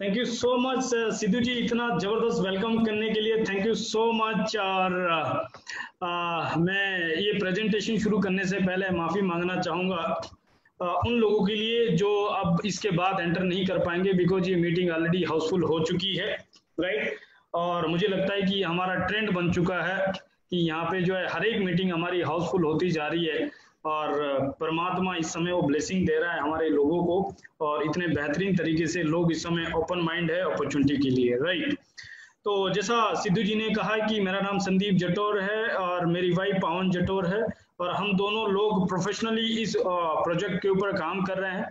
Thank you so much Sidhu ji इतना ज़बरदस्त welcome करने के लिए. थैंक यू सो मच और आ, मैं ये प्रेजेंटेशन शुरू करने से पहले माफ़ी मांगना चाहूँगा आ, उन लोगों के लिए जो अब इसके बाद एंटर नहीं कर पाएँगे बिकॉज़ ये मीटिंग ऑलरेडी हाउसफुल हो चुकी है राइट और मुझे लगता है कि हमारा ट्रेंड बन चुका है कि यहाँ पे जो है हर एक मीटिंग हमारी हाउसफुल होती जा रही है. और परमात्मा इस समय वो ब्लेसिंग दे रहा है हमारे लोगों को और इतने बेहतरीन तरीके से लोग इस समय ओपन माइंड है अपॉर्चुनिटी के लिए राइट तो जैसा सिद्धू जी ने कहा कि मेरा नाम संदीप जटोर है और मेरी वाइफ पावन जटोर है और हम दोनों लोग प्रोफेशनली इस प्रोजेक्ट के ऊपर काम कर रहे हैं।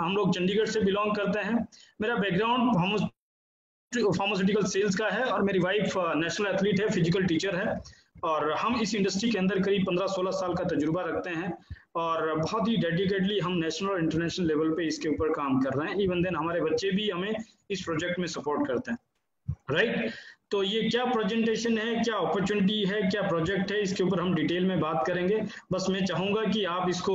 हम लोग चंडीगढ़ से बिलोंग करते हैं। मेरा बैकग्राउंड फार्मास्यूटिकल सेल्स का है और मेरी वाइफ नेशनल एथलीट है फ़िज़िकल टीचर है। और हम इस इंडस्ट्री के अंदर करीब 15-16 साल का तजुर्बा रखते हैं और बहुत ही डेडिकेटली हम नेशनल और इंटरनेशनल लेवल पे इसके ऊपर काम कर रहे हैं। इवन देन हमारे बच्चे भी हमें इस प्रोजेक्ट में सपोर्ट करते हैं। राइट तो ये क्या प्रेजेंटेशन है, क्या अपॉर्चुनिटी है, क्या प्रोजेक्ट है, इसके ऊपर हम डिटेल में बात करेंगे। बस मैं चाहूँगा कि आप इसको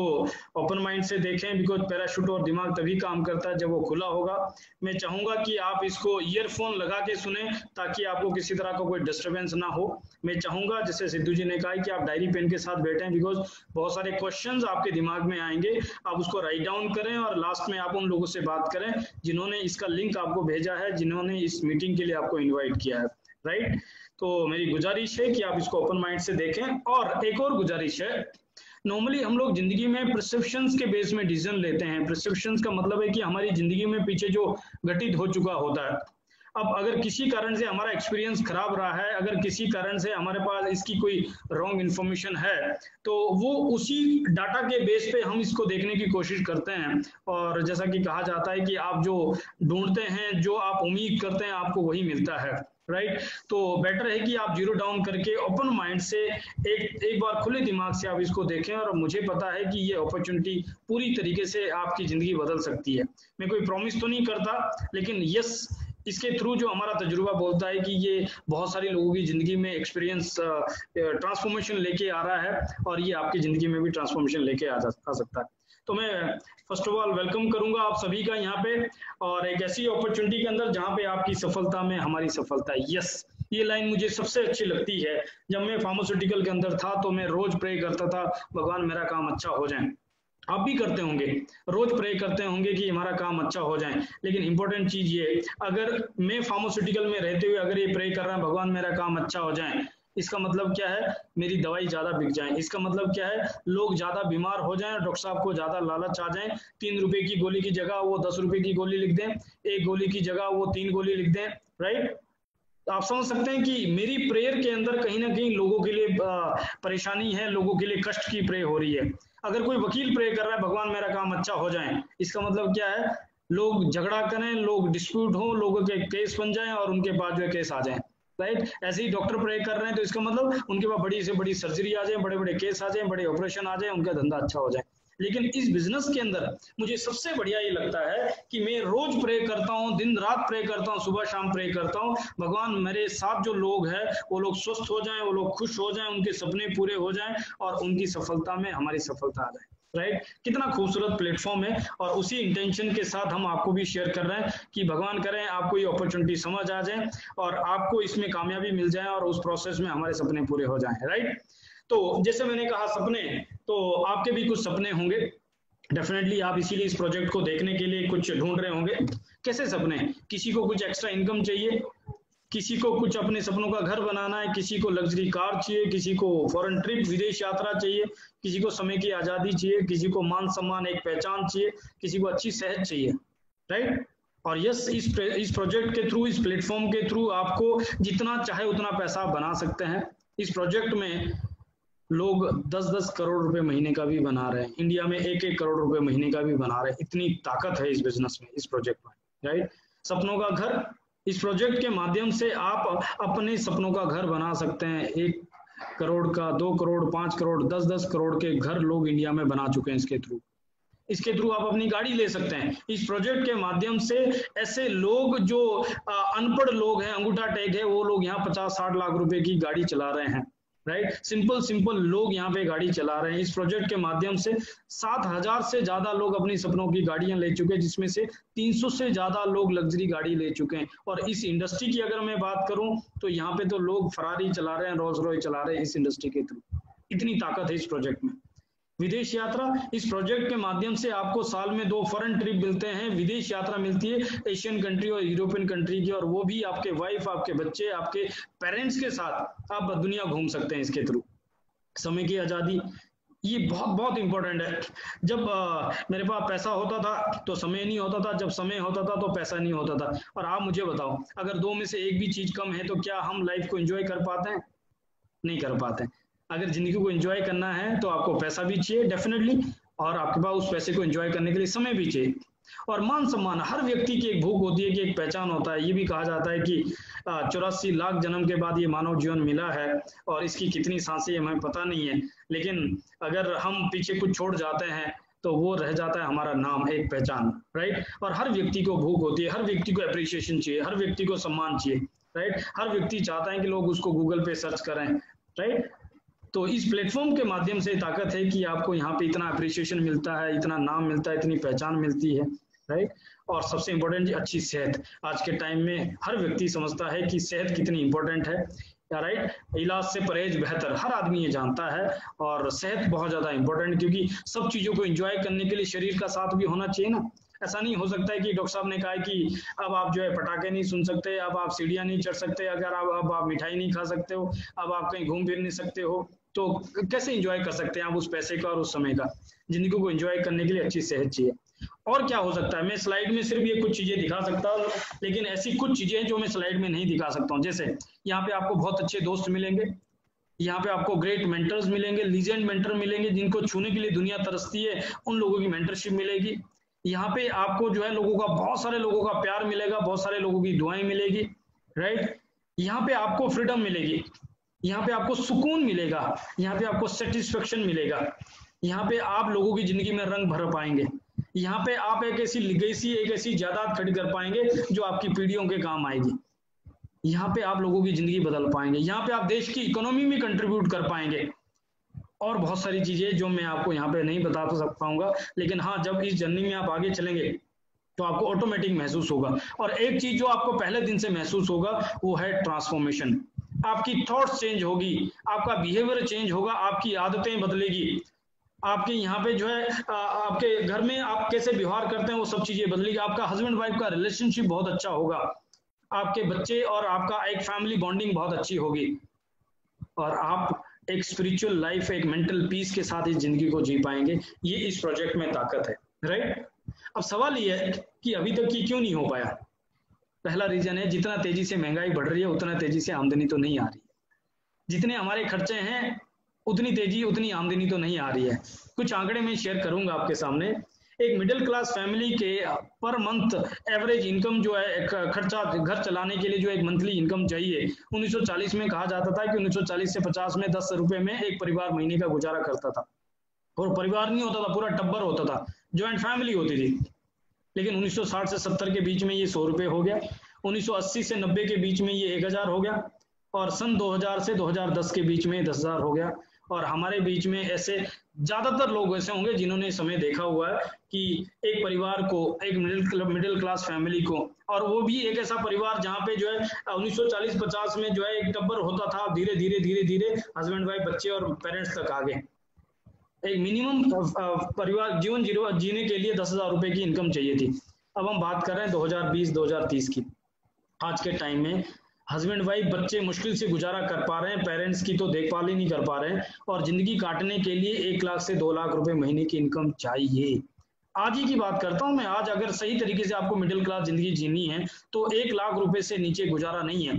ओपन माइंड से देखें बिकॉज़ पैराशूट और दिमाग तभी काम करता है जब वो खुला होगा। मैं चाहूँगा कि आप इसको ईयरफोन लगा के सुने, ताकि आपको किसी तरह का कोई डिस्टर्बेंस ना हो। मैं चाहूँगा, जैसे सिद्धू जी ने कहा कि आप डायरी पेन के साथ बैठे बिकॉज़ बहुत सारे क्वेश्चन आपके दिमाग में आएँगे। आप उसको राइट डाउन करें और लास्ट में आप उन लोगों से बात करें, जिन्होंने इसका लिंक आपको भेजा है, जिन्होंने इस मीटिंग के लिए आपको इन्वाइट किया है। राइट तो मेरी गुजारिश है कि आप इसको ओपन माइंड से देखें। और एक और गुजारिश है। नॉर्मली हम लोग ज़िंदगी में प्रिस्क्रिप्शन के बेस में डिसीज़न लेते हैं। प्रिस्क्रिप्शन का मतलब है कि हमारी ज़िंदगी में पीछे जो घटित हो चुका होता है। अब अगर किसी कारण से हमारा एक्सपीरियंस खराब रहा है, अगर किसी कारण से हमारे पास इसकी कोई रॉन्ग इन्फॉर्मेशन है तो वो उसी डाटा के बेस पे हम इसको देखने की कोशिश करते हैं। और जैसा कि कहा जाता है कि आप जो ढूंढते हैं, जो आप उम्मीद करते हैं, आपको वही मिलता है। Right right? तो बेटर है कि आप ज़ीरो डाउन करके ओपन माइंड से एक एक बार खुले दिमाग से आप इसको देखें और मुझे पता है कि ये अपॉर्चुनिटी पूरी तरीके से आपकी ज़िंदगी बदल सकती है मैं कोई प्रॉमिस तो नहीं करता लेकिन यस इसके थ्रू जो हमारा तजुर्बा बोलता है कि ये बहुत सारी लोगों की ज़िंदगी में एक्सपीरियंस ट्रांसफॉर्मेशन लेके आ रहा है और ये आपकी ज़िंदगी में भी ट्रांसफॉर्मेशन लेके आ, आ सकता है तो मैं फ़र्स्ट ऑफ़ ऑल वेलकम करूँगा आप सभी का यहाँ पे और एक ऐसी अपॉर्चुनिटी के अंदर जहाँ पे आपकी सफलता में हमारी सफलता है। यस ये लाइन मुझे सबसे अच्छी लगती है। जब मैं फार्मास्यूटिकल के अंदर था तो मैं रोज प्रे करता था, भगवान मेरा काम अच्छा हो जाए। आप भी करते होंगे, रोज प्रे करते होंगे कि हमारा काम अच्छा हो जाए। लेकिन इंपॉर्टेंट चीज़ ये, अगर मैं फार्मास्यूटिकल में रहते हुए अगर ये प्रे कर रहा है, भगवान मेरा काम अच्छा हो जाए इसका मतलब क्या है? मेरी दवाई ज़्यादा बिक जाए। इसका मतलब क्या है? लोग ज़्यादा बीमार हो जाएँ, डॉक्टर साहब को ज़्यादा लालच आ जाए। तीन रुपए की गोली की जगह वो दस रुपए की गोली लिख दें, एक गोली की जगह वो तीन गोली लिख दें राइट आप समझ सकते हैं कि मेरी प्रेयर के अंदर कहीं ना कहीं लोगों के लिए परेशानी है, लोगों के लिए कष्ट की प्रे हो रही है। अगर कोई वकील प्रे कर रहा है, भगवान मेरा काम अच्छा हो जाए। इसका मतलब क्या है? लोग झगड़ा करें, लोग डिस्प्यूट हो, लोगों के केस बन जाए और उनके पास जो केस आ जाए। राइट ऐसे ही डॉक्टर प्रे कर रहे हैं तो इसका मतलब उनके पास बड़ी से बड़ी सर्जरी आ जाए बड़े बड़े केस आ जाए, बड़े ऑपरेशन आ जाए, उनका धंधा अच्छा हो जाए। लेकिन इस बिज़नेस के अंदर मुझे सबसे बढ़िया ये लगता है कि मैं रोज प्रे करता हूँ, दिन रात प्रे करता हूँ, सुबह शाम प्रे करता हूँ। भगवान, मेरे साथ जो लोग हैं, वो लोग स्वस्थ हो जाएँ, वो लोग खुश हो जाएँ, उनके सपने पूरे हो जाएँ और उनकी सफलता में हमारी सफलता आ जाए। राइट कितना खूबसूरत प्लेटफॉर्म है और उसी इंटेंशन के साथ हम आपको भी शेयर कर रहे हैं कि भगवान करें, आपको ये अपॉर्चुनिटी समझ आ जाए और आपको इसमें कामयाबी मिल जाए और उस प्रोसेस में हमारे सपने पूरे हो जाए राइट तो जैसे मैंने कहा सपने तो आपके भी कुछ सपने होंगे। डेफिनेटली आप इसीलिए इस प्रोजेक्ट को देखने के लिए कुछ ढूंढ रहे होंगे। कैसे सपने? किसी को कुछ एक्स्ट्रा इनकम चाहिए किसी को कुछ अपने सपनों का घर बनाना है, किसी को लग्जरी कार चाहिए, किसी को फॉरेन ट्रिप विदेश यात्रा चाहिए, किसी को समय की आज़ादी चाहिए, किसी को मान सम्मान, एक पहचान चाहिए, किसी को अच्छी सेहत चाहिए राइट और यस इस इस प्रोजेक्ट के थ्रू इस प्लेटफॉर्म के थ्रू आपको जितना चाहे उतना पैसा बना सकते हैं। इस प्रोजेक्ट में लोग 10-10 करोड़ रुपए महीने का भी बना रहे हैं। इंडिया में एक एक करोड़ रुपए महीने का भी बना रहे हैं। इतनी ताकत है इस बिज़नेस में, इस प्रोजेक्ट में राइट सपनों का घर इस प्रोजेक्ट के माध्यम से आप अपने सपनों का घर बना सकते हैं। एक करोड़ का, दो करोड़, पाँच करोड़ दस दस करोड़ के घर लोग इंडिया में बना चुके हैं इसके थ्रू। इसके थ्रू आप अपनी गाड़ी ले सकते हैं। इस प्रोजेक्ट के माध्यम से ऐसे लोग जो अनपढ़ लोग हैं, अंगूठा टैग है, वो लोग यहाँ पचास साठ लाख रुपए की गाड़ी चला रहे हैं। राइट सिंपल सिंपल लोग यहाँ पे गाड़ी चला रहे हैं। इस प्रोजेक्ट के माध्यम से सात हज़ार से ज़्यादा लोग अपनी सपनों की गाड़ियाँ ले चुके हैं, जिसमें से 300 से ज़्यादा लोग लग्जरी गाड़ी ले चुके हैं। और इस इंडस्ट्री की अगर मैं बात करूँ तो यहाँ पे तो लोग फरारी चला रहे हैं रोज रॉय चला रहे हैं इस इंडस्ट्री के थ्रू इतनी ताकत है इस प्रोजेक्ट में। विदेश यात्रा इस प्रोजेक्ट के माध्यम से आपको साल में दो फॉरेन ट्रिप मिलते हैं। विदेश यात्रा मिलती है एशियन कंट्री और यूरोपियन कंट्री की और वो भी आपके वाइफ आपके बच्चे आपके पेरेंट्स के साथ आप दुनिया घूम सकते हैं इसके थ्रू समय की आज़ादी ये बहुत बहुत इंपॉर्टेंट है। जब आ, मेरे पास पैसा होता था तो समय नहीं होता था। जब समय होता था तो पैसा नहीं होता था। और आप मुझे बताओ अगर दो में से एक भी चीज़ कम है तो क्या हम लाइफ को एंजॉय कर पाते हैं? नहीं कर पाते। हैं अगर ज़िंदगी को एंजॉय करना है तो आपको पैसा भी चाहिए डेफिनेटली और आपके पास उस पैसे को एंजॉय करने के लिए समय भी चाहिए। और मान सम्मान हर व्यक्ति की एक भूख होती है कि एक पहचान होता है। ये भी कहा जाता है कि चौरासी लाख जन्म के बाद ये मानव जीवन मिला है, और इसकी कितनी साँसें हमें पता नहीं है। लेकिन अगर हम पीछे कुछ छोड़ जाते हैं तो वो रह जाता है हमारा नाम, एक पहचान राइट और हर व्यक्ति को भूख होती है, हर व्यक्ति को अप्रिसिएशन चाहिए, हर व्यक्ति को सम्मान चाहिए राइट हर व्यक्ति चाहता है कि लोग उसको गूगल पे सर्च करें राइट तो इस प्लेटफॉर्म के माध्यम से ताकत है कि आपको यहाँ पे इतना अप्रिसिएशन मिलता है, इतना नाम मिलता है, इतनी पहचान मिलती है राइट और सबसे इम्पोर्टेंट अच्छी सेहत। आज के टाइम में हर व्यक्ति समझता है कि सेहत कितनी इंपॉर्टेंट है राइट इलाज से परहेज बेहतर, हर आदमी ये जानता है। और सेहत बहुत ज़्यादा इंपॉर्टेंट क्योंकि सब चीज़ों को एंजॉय करने के लिए शरीर का साथ भी होना चाहिए ना। ऐसा नहीं हो सकता है कि डॉक्टर साहब ने कहा कि अब आप जो है पटाखे नहीं सुन सकते, अब आप सीढ़ियाँ नहीं चढ़ सकते, अगर आप, अब आप मिठाई नहीं खा सकते हो, अब आप कहीं घूम फिर नहीं सकते हो। तो कैसे इंजॉय कर सकते हैं आप उस पैसे का और उस समय का? ज़िंदगी को एंजॉय करने के लिए अच्छी सेहत चाहिए। और क्या हो सकता है? मैं स्लाइड में सिर्फ़ ये कुछ चीज़ें दिखा सकता हूँ, लेकिन ऐसी कुछ चीज़ें हैं जो मैं स्लाइड में नहीं दिखा सकता हूँ। जैसे यहाँ पे आपको बहुत अच्छे दोस्त मिलेंगे, यहाँ पे आपको ग्रेट मेंटर्स मिलेंगे लीजेंड मेंटर मिलेंगे, जिनको छूने के लिए दुनिया तरसती है, उन लोगों की मेंटरशिप मिलेगी। यहाँ पे आपको जो है लोगों का, बहुत सारे लोगों का प्यार मिलेगा, बहुत सारे लोगों की दुआएँ मिलेगी राइट यहाँ पे आपको फ्रीडम मिलेगी। यहाँ पे आपको सुकून मिलेगा, यहाँ पे आपको सेटिस्फेक्शन मिलेगा। यहाँ पे आप लोगों की ज़िंदगी में रंग भर पाएँगे। यहाँ पे आप एक ऐसी लिगेसी एक ऐसी जायदाद खड़ी कर पाएँगे जो आपकी पीढ़ियों के काम आएगी। यहाँ पे आप लोगों की ज़िंदगी बदल पाएँगे। यहाँ पे आप देश की इकोनॉमी में कंट्रीब्यूट कर पाएँगे। और बहुत सारी चीज़ें जो मैं आपको यहाँ पे नहीं बता तो सक पाऊँगा, लेकिन हाँ जब इस जर्नी में आप आगे चलेंगे तो आपको ऑटोमेटिक महसूस होगा। और एक चीज़ जो आपको पहले दिन से महसूस होगा, वो है ट्रांसफॉर्मेशन आपकी थॉट्स चेंज होगी, आपका बिहेवियर चेंज होगा, आपकी आदतें बदलेगी। आपके यहाँ पे जो है आपके घर में आप कैसे व्यवहार करते हैं, वो सब चीज़ें बदलेगी। आपका हस्बैंड वाइफ का रिलेशनशिप बहुत अच्छा होगा। आपके बच्चे और आपका एक फैमिली बॉन्डिंग बहुत अच्छी होगी। और आप एक स्पिरिचुअल लाइफ एक मेंटल पीस के साथ इस ज़िंदगी को जी पाएँगे। ये इस प्रोजेक्ट में ताकत है राइट अब सवाल ये है कि अभी तक ये क्यों नहीं हो पाया? पहला रीजन है, जितना तेज़ी से महँगाई बढ़ रही है, उतना तेज़ी से आमदनी तो नहीं आ रही है। जितने हमारे खर्चे हैं, उतनी तेज़ी, उतनी आमदनी तो नहीं आ रही है। कुछ आंकड़े में शेयर करूँगा आपके सामने। एक मिडिल क्लास फैमिली के पर मंथ एवरेज इनकम जो है खर्चा, घर चलाने के लिए जो एक मंथली इनकम चाहिए 1940 में कहा जाता था कि 1940 से 50 में 10 रुपए में एक परिवार महीने का गुजारा करता था। और परिवार नहीं होता था, पूरा टब्बर होता था। ज्वाइंट फैमिली होती थी। लेकिन 1960 से 70 के बीच में ये सौ रुपए हो गया। 1980 से 90 के बीच में ये एक हज़ार हो गया। और सन 2000 से 2010 के बीच में दस हज़ार हो गया। और हमारे बीच में ऐसे ज़्यादातर लोग ऐसे होंगे जिन्होंने समय देखा हुआ है कि एक परिवार को, एक मिडिल मिडिल क्लास फैमिली को, और वो भी एक ऐसा परिवार जहाँ पे जो है 1940-50 में जो है एक टब्बर होता था धीरे धीरे धीरे धीरे हस्बैंड वाइफ, बच्चे और पेरेंट्स तक आ गए एक मिनिमम परिवार, जीवन जीने के लिए दस हज़ार रुपए की इनकम चाहिए थी। अब हम बात कर रहे हैं 2020 2030 की। आज के टाइम में हस्बैंड वाइफ बच्चे मुश्किल से गुजारा कर पा रहे हैं। पेरेंट्स की तो देखभाल ही नहीं कर पा रहे हैं और ज़िंदगी काटने के लिए एक लाख से दो लाख रुपए महीने की इनकम चाहिए। आज ही की बात करता हूँ मैं। आज अगर सही तरीके से आपको मिडिल क्लास ज़िंदगी जीनी है तो एक लाख रुपए से नीचे गुजारा नहीं है।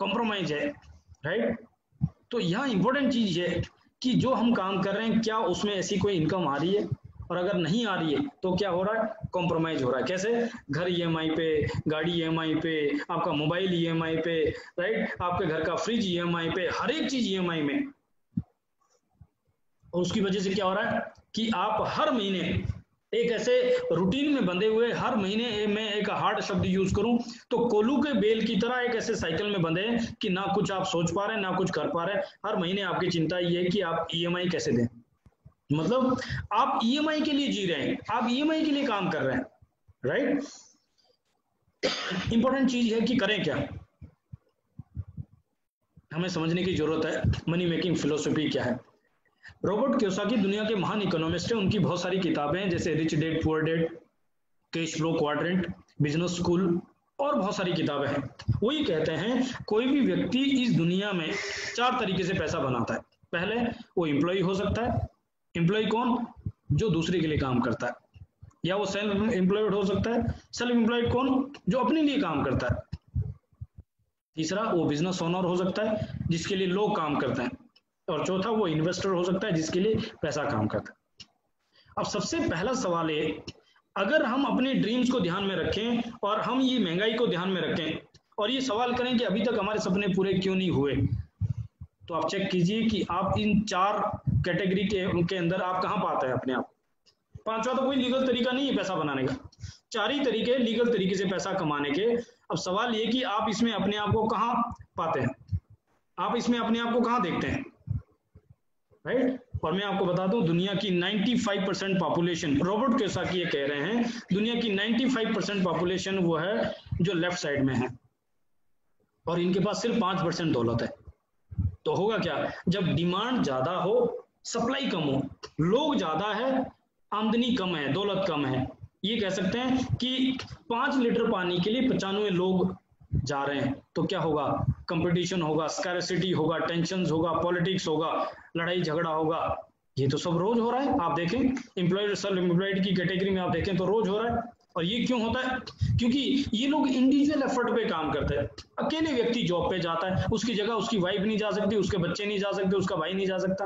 कॉम्प्रोमाइज है राइट तो यहाँ इंपॉर्टेंट चीज़ है कि जो हम काम कर रहे हैं, क्या उसमें ऐसी कोई इनकम आ रही है? और अगर नहीं आ रही है तो क्या हो रहा है? कॉम्प्रोमाइज हो रहा है। कैसे? घर ईएमआई पे, गाड़ी ईएमआई पे, आपका मोबाइल ईएमआई पे राइट आपके घर का फ्रिज ईएमआई पे, हर एक चीज़ ईएमआई में। और उसकी वजह से क्या हो रहा है? कि आप हर महीने एक ऐसे रूटीन में बंधे हुए हर महीने में एक हार्ड शब्द यूज़ करूँ तो कोलू के बेल की तरह एक ऐसे साइकिल में बंधे हैं कि ना कुछ आप सोच पा रहे हैं, ना कुछ कर पा रहे हैं। हर महीने आपकी चिंता ये है कि आप ईएमआई e कैसे दें। मतलब आप ईएमआई e के लिए जी रहे हैं, आप ईएमआई e के लिए काम कर रहे हैं राइट इंपॉर्टेंट चीज़ है कि करें क्या? हमें समझने की ज़रूरत है मनी मेकिंग फिलोसफी क्या है? रॉबर्ट क्योसाकी दुनिया के महान इकोनॉमिस्ट हैं। उनकी बहुत सारी किताबें हैं, जैसे rich dad, poor dad cash flow quadrant, business school, और बहुत सारी किताबें हैं। वो ये कहते हैं, कोई भी व्यक्ति इस दुनिया में चार तरीके से पैसा बनाता है। पहले वो एम्प्लॉय हो सकता है। एम्प्लॉय कौन? जो दूसरे के लिए काम करता है। या वो सेल्फ एम्प्लॉयड हो सकता है। सेल्फ एम्प्लॉयड कौन? जो अपने लिए काम करता है। तीसरा, वो बिज़नेस ओनर हो सकता है, जिसके लिए लोग काम करते हैं। और चौथा वो इन्वेस्टर हो सकता है जिसके लिए पैसा काम करता है। अब सबसे पहला सवाल है अगर हम अपने ड्रीम्स को ध्यान में रखें और हम ये महँगाई को ध्यान में रखें और ये सवाल करें कि अभी तक हमारे सपने पूरे क्यों नहीं हुए तो आप चेक कीजिए कि आप इन चार कैटेगरी के, के अंदर आप कहाँ पाते हैं अपने आप। पांचवा तो कोई लीगल तरीका नहीं है पैसा बनाने का। चार ही तरीके लीगल तरीके से पैसा कमाने के। अब सवाल ये कि आप इसमें अपने आप को कहाँ पाते हैं? आप इसमें अपने आप को कहाँ देखते हैं? राइट और मैं आपको बता दूँ, दुनिया की 95 परसेंट पॉपुलेशन रॉबर्ट केसाकी ये कह रहे हैं, दुनिया की 95 परसेंट पॉपुलेशन वो है जो लेफ़्ट साइड में है। और इनके पास सिर्फ़ पाँच परसेंट दौलत है। तो होगा क्या? जब डिमांड ज़्यादा हो सप्लाई कम हो, लोग ज़्यादा है, आमदनी कम है, दौलत कम है। ये कह सकते हैं कि पाँच लीटर पानी के लिए पचानवे लोग जा रहे हैं। तो क्या होगा? कंपटीशन होगा स्कैरसिटी होगा टेंशन होगा पॉलिटिक्स होगा। लड़ाई झगड़ा होगा। ये तो सब रोज हो रहा है, आप देखें। एम्प्लॉयड सेल्फ एम्प्लॉयड की कैटेगरी में आप देखें तो रोज हो रहा है। और ये क्यों होता है? क्योंकि ये लोग इंडिविजुअल एफर्ट पे काम करते हैं। अकेले व्यक्ति जॉब पे जाता है, उसकी जगह उसकी वाइफ नहीं जा सकती, उसके बच्चे नहीं जा सकते, उसका भाई नहीं जा सकता।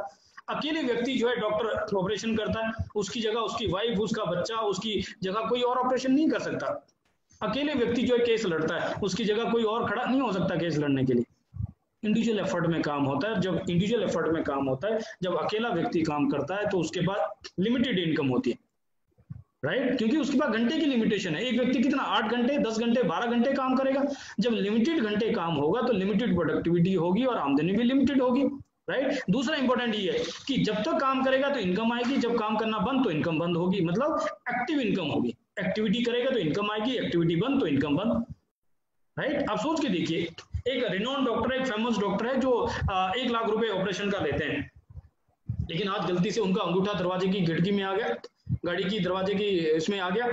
अकेले व्यक्ति जो है डॉक्टर ऑपरेशन करता है, उसकी जगह उसकी वाइफ उसका बच्चा, उसकी जगह कोई और ऑपरेशन नहीं कर सकता। अकेले व्यक्ति जो है केस लड़ता है, उसकी जगह कोई और खड़ा नहीं हो सकता केस लड़ने के लिए। इंडिविजुअल एफर्ट में काम होता है। जब इंडिविजुअल एफर्ट में काम होता है, जब अकेला व्यक्ति काम करता है तो उसके बाद लिमिटेड इनकम होती है। Right right? क्योंकि उसके पास घंटे की लिमिटेशन है। एक व्यक्ति कितना आठ घंटे, दस घंटे, बारह घंटे काम करेगा। जब लिमिटेड घंटे काम होगा तो लिमिटेड प्रोडक्टिविटी होगी और आमदनी भी लिमिटेड होगी। Right right? दूसरा इंपॉर्टेंट ये है कि जब तक काम करेगा तो इनकम आएगी। जब काम करना बंद तो इनकम बंद होगी। मतलब एक्टिव इनकम होगी। एक्टिविटी करेगा तो इनकम आएगी। एक्टिविटी बंद तो इनकम बंद। Right right? आप सोच के देखिए एक रिनोन डॉक्टर एक फ़ेमस डॉक्टर है, जो एक लाख रुपए ऑपरेशन का लेते हैं। लेकिन आज गलती से उनका अंगूठा दरवाजे की खिड़की में आ गया, गाड़ी की दरवाजे की, इसमें आ गया।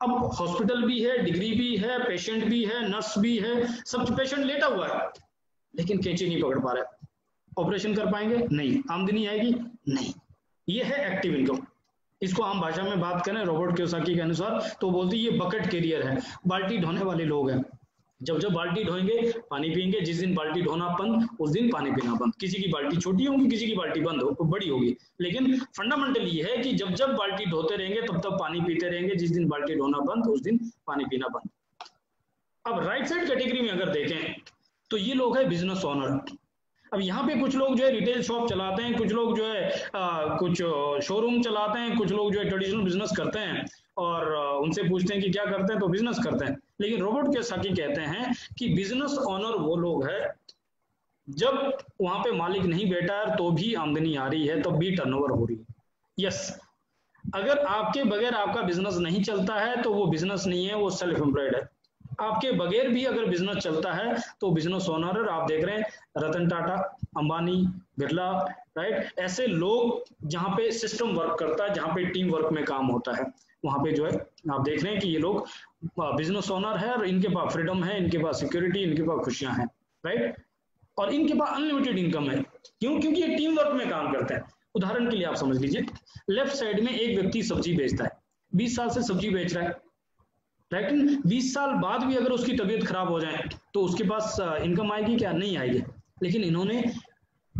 अब हॉस्पिटल भी है डिग्री भी है पेशेंट भी है नर्स भी है, सब पेशेंट लेटा हुआ है, लेकिन कैंची नहीं पकड़ पा रहा ऑपरेशन कर पाएँगे? नहीं। आमदनी आएगी? नहीं। ये है एक्टिव इनकम इसको आम भाषा में बात करें, रॉबर्ट के अनुसार तो बोलते ये बकेट कैरियर है। बाल्टी ढोने वाले लोग हैं। जब जब बाल्टी ढोएँगे, पानी पियेंगे, जिस दिन बाल्टी ढोना बंद, उस दिन पानी पीना बंद। किसी की बाल्टी छोटी होगी, किसी की बाल्टी बंद हो, बड़ी होगी। लेकिन फंडामेंटल ये है कि जब जब बाल्टी ढोते रहेंगे, तब तब पानी पीते रहेंगे, जिस दिन बाल्टी ढोना बंद, उस दिन पानी पीना बंद। अब राइट साइड कैटेगरी में अगर देखें तो ये लोग है बिज़नेस ओनर अब यहाँ पे कुछ लोग जो है रिटेल शॉप चलाते हैं कुछ लोग जो है आ, कुछ शोरूम चलाते हैं कुछ लोग जो है ट्रेडिशनल बिज़नेस करते हैं और उनसे पूछते हैं कि क्या करते हैं तो बिज़नेस करते हैं। लेकिन रोबोट के साकी कहते हैं कि बिज़नेस ऑनर वो लोग है जब वहाँ पे मालिक नहीं बैठा है तो भी आमदनी आ रही है तो भी टर्नओवर हो रही है। यस अगर आपके बगैर आपका बिज़नेस नहीं चलता है तो वो बिज़नेस नहीं है वो सेल्फ एम्प्लॉयड है। आपके बगैर भी अगर बिज़नेस चलता है तो बिज़नेस ओनर आप देख रहे हैं, रतन टाटा, अंबानी, बिरला राइट ऐसे लोग जहाँ पे सिस्टम वर्क करता है, जहाँ पे टीम वर्क में काम होता है। वहाँ पे जो है, आप देख रहे हैं कि ये लोग बिज़नेस ओनर है और इनके पास फ्रीडम है, इनके पास सिक्योरिटी इनके पास खुशियाँ हैं राइट और इनके पास अनलिमिटेड इनकम है। क्यों? क्योंकि ये टीम वर्क में काम करते हैं। उदाहरण के लिए आप समझ लीजिए लेफ़्ट साइड में एक व्यक्ति सब्ज़ी बेचता है। बीस साल से सब्ज़ी बेच रहा है। लेकिन बीस साल बाद भी अगर उसकी तबीयत खराब हो जाए तो उसके पास इनकम आएगी क्या? नहीं आएगी। लेकिन इन्होंने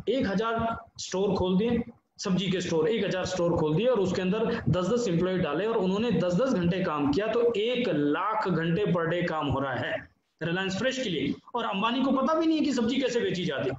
एक हज़ार स्टोर खोल दिए, सब्ज़ी के स्टोर एक हज़ार स्टोर खोल दिए और उसके अंदर दस दस इंप्लॉय डाले और उन्होंने दस दस घंटे काम किया तो एक लाख घंटे पर डे काम हो रहा है। रिलायंस फ्रेश के लिए। और अंबानी को पता भी नहीं है कि सब्ज़ी कैसे बेची जाती।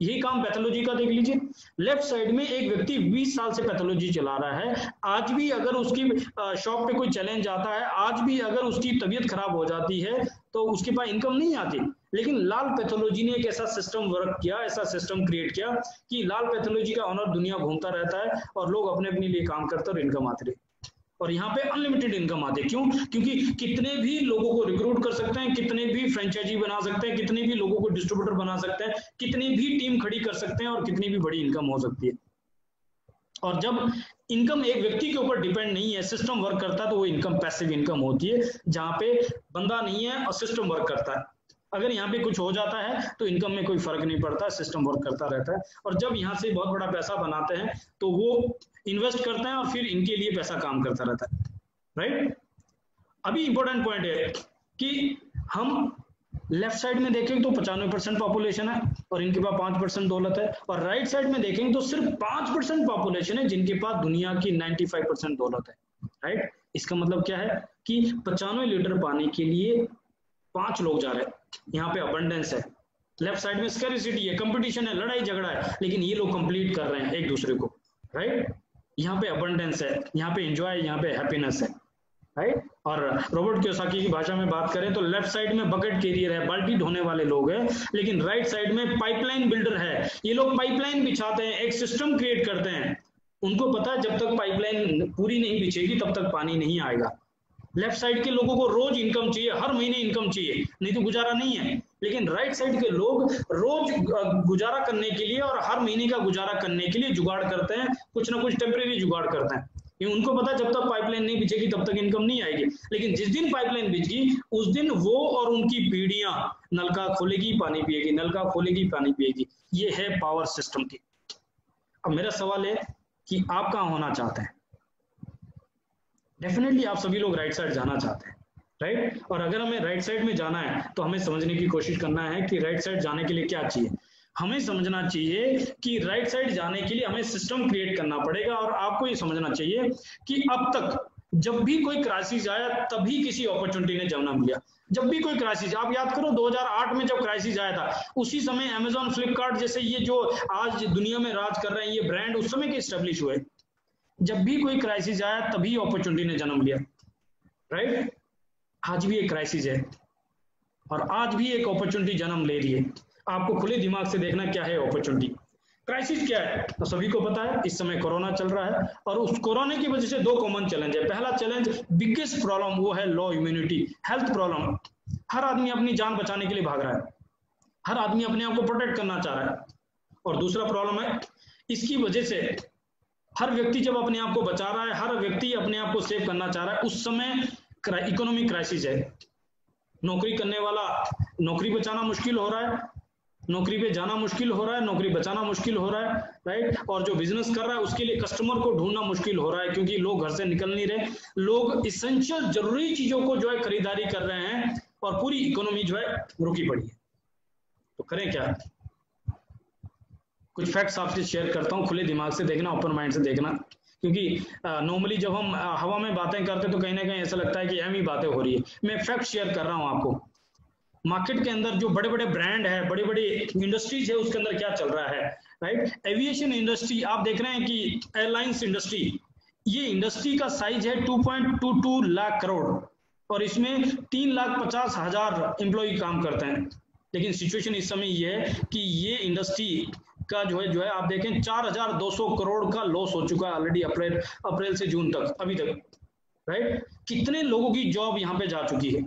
यही काम पैथोलॉजी का देख लीजिए। लेफ़्ट साइड में एक व्यक्ति 20 साल से पैथोलॉजी चला रहा है। आज भी अगर उसकी शॉप पे कोई चैलेंज आता है, आज भी अगर उसकी तबीयत खराब हो जाती है तो उसके पास इनकम नहीं आती। लेकिन लाल पैथोलॉजी ने एक ऐसा सिस्टम वर्क किया, ऐसा सिस्टम क्रिएट किया कि लाल पैथोलॉजी का ऑनर दुनिया घूमता रहता है और लोग अपने अपने लिए काम करते और इनकम आते रहे और यहाँ पे अनलिमिटेड इनकम आती क्यों? क्योंकि कितने भी लोगों को रिक्रूट कर सकते हैं, कितने भी फ्रेंचाइजी बना सकते हैं, कितने भी लोगों को डिस्ट्रीब्यूटर बना सकते हैं, कितनी भी टीम खड़ी कर सकते हैं और कितनी भी बड़ी इनकम हो सकती है। और जब इनकम एक व्यक्ति के ऊपर डिपेंड नहीं है सिस्टम वर्क करता है तो वो इनकम पैसिव इनकम होती है, जहाँ पे बंदा नहीं है और सिस्टम वर्क करता है। अगर यहाँ पे कुछ हो जाता है तो इनकम में कोई फ़र्क नहीं पड़ता सिस्टम वर्क करता रहता है। और जब यहाँ से बहुत बड़ा पैसा बनाते हैं तो वो इन्वेस्ट करते हैं और फिर इनके लिए पैसा काम करता रहता है राइट अभी इंपॉर्टेंट पॉइंट है कि हम लेफ़्ट साइड में देखें तो पचानवे परसेंट पॉपुलेशन है और इनके पास पाँच परसेंट दौलत है और राइट साइड में देखेंगे तो सिर्फ़ पाँच परसेंट पॉपुलेशन है जिनके पास दुनिया की नाइन्टी फाइव परसेंट दौलत है राइट इसका मतलब क्या है कि पचानवे लीटर पानी के लिए पाँच लोग जा रहे हैं। यहाँ पे अबंडेंस है। लेफ़्ट साइड में स्कैरिसिटी है कंपटीशन है, लड़ाई झगड़ा है, लेकिन ये लोग कंप्लीट कर रहे हैं एक दूसरे को राइट यहाँ पे अबंडेंस है, यहाँ पे एंजॉय यहाँ पे हैप्पीनेस है राइट और रोबोट क्योसाकी की भाषा में बात करें तो लेफ़्ट साइड में बकेट कैरियर है, बाल्टी ढोने वाले लोग हैं, लेकिन राइट साइड में पाइपलाइन बिल्डर है। ये लोग पाइपलाइन बिछाते हैं, एक सिस्टम क्रिएट करते हैं। उनको पता है जब तक पाइपलाइन पूरी नहीं बिछेगी, तब तक पानी नहीं आएगा। लेफ़्ट साइड के लोगों को रोज इनकम चाहिए, हर महीने इनकम चाहिए, नहीं तो गुजारा नहीं है। लेकिन राइट साइड के लोग रोज गुजारा करने के लिए और हर महीने का गुजारा करने के लिए जुगाड़ करते हैं, कुछ ना कुछ टेम्परेरी जुगाड़ करते हैं। उनको पता जब तक पाइपलाइन नहीं बिछेगी, तब तक इनकम नहीं आएगी। लेकिन जिस दिन पाइपलाइन बिछ गई उस दिन वो और उनकी पीढ़ियाँ नलका खोलेगी, पानी पिएगी, नलका खोलेगी, पानी पिएगी। ये है पावर सिस्टम की। अब मेरा सवाल है कि आप कहा होना चाहते हैं? डेफिनेटली आप सभी लोग राइट साइड जाना चाहते हैं। राइट और अगर हमें राइट साइड में जाना है तो हमें समझने की कोशिश करना है कि राइट साइड जाने के लिए क्या चाहिए। हमें समझना चाहिए कि राइट साइड जाने के लिए हमें सिस्टम क्रिएट करना पड़ेगा और आपको ये समझना चाहिए कि अब तक जब भी कोई क्राइसिस आया, तभी किसी अपॉर्चुनिटी ने जन्म लिया। जब भी कोई क्राइसिस आप याद करो 2008 में जब क्राइसिस आया था, उसी समय अमेजोन फ्लिपकार्ट जैसे ये जो आज दुनिया में राज कर रहे हैं, ये ब्रांड उस समय के स्टेब्लिश हुए। जब भी कोई क्राइसिस आया, तभी अपॉर्चुनिटी ने जन्म लिया। राइट आज भी एक क्राइसिस है। और आज भी एक अपॉर्चुनिटी जन्म ले रही है। आपको खुले दिमाग से देखना क्या है अपॉर्चुनिटी क्राइसिस क्या है? तो सभी को पता है, इस समय कोरोना चल रहा है। और उस कोरोना की वजह से दो कॉमन चैलेंज है। पहला चैलेंज बिगेस्ट प्रॉब्लम वो है लो इम्यूनिटी हेल्थ प्रॉब्लम हर आदमी अपनी जान बचाने के लिए भाग रहा है। हर आदमी अपने आप को प्रोटेक्ट करना चाह रहा है। और दूसरा प्रॉब्लम है, इसकी वजह से हर व्यक्ति जब अपने आप को बचा रहा है, हर व्यक्ति अपने आप को सेव करना चाह रहा है, उस समय इकोनॉमिक क्राइसिस है। नौकरी करने वाला, नौकरी बचाना मुश्किल हो रहा है। नौकरी पे जाना मुश्किल हो रहा है, नौकरी बचाना मुश्किल हो रहा है राइट और जो बिज़नेस कर रहा है, उसके लिए कस्टमर को ढूंढना मुश्किल हो रहा है, क्योंकि लोग घर से निकल नहीं रहे। लोग इसेंशियल ज़रूरी चीज़ों को जो है खरीदारी कर रहे हैं और पूरी इकोनॉमी जो है रुकी पड़ी है। तो करें क्या? कुछ फैक्ट्स आपसे शेयर करता हूँ, खुले दिमाग से देखना ओपन माइंड से देखना। क्योंकि नॉर्मली जब हम हवा में बातें करते हैं तो कहीं ना कहीं ऐसा लगता है कि अहम ही बातें हो रही है। मैं फैक्ट शेयर कर रहा हूँ आपको। मार्केट के अंदर जो बड़े बड़े ब्रांड है बड़ी बड़ी इंडस्ट्रीज़ है, उसके अंदर क्या चल रहा है? राइट एविएशन इंडस्ट्री आप देख रहे हैं कि एयरलाइंस इंडस्ट्री ये इंडस्ट्री का साइज़ है 2.22 लाख करोड़ और इसमें तीन लाख पचास हज़ार एम्प्लॉय काम करते हैं। लेकिन सिचुएशन इस समय ये है कि ये इंडस्ट्री का जो है जो है, आप देखें, चार हज़ार दो सौ करोड़ का लॉस हो चुका है ऑलरेडी अप्रैल अप्रैल से जून तक, अभी तक राइट कितने लोगों की जॉब यहाँ पे जा चुकी है?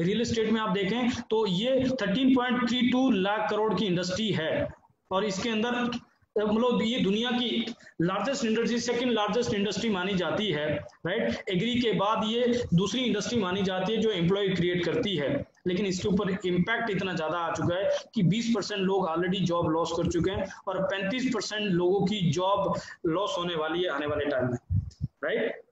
रियल एस्टेट में आप देखें तो ये 13.32 लाख करोड़ की इंडस्ट्री है और इसके अंदर मतलब ये दुनिया की largest industry second largest industry मानी जाती है राइट एग्री के बाद ये दूसरी इंडस्ट्री मानी जाती है जो एम्प्लॉय क्रिएट करती है। लेकिन इसके ऊपर इम्पैक्ट इतना ज़्यादा आ चुका है कि 20 परसेंट लोग ऑलरेडी जॉब लॉस कर चुके हैं और 35 परसेंट लोगों की जॉब लॉस होने वाली है आने वाले टाइम में राइट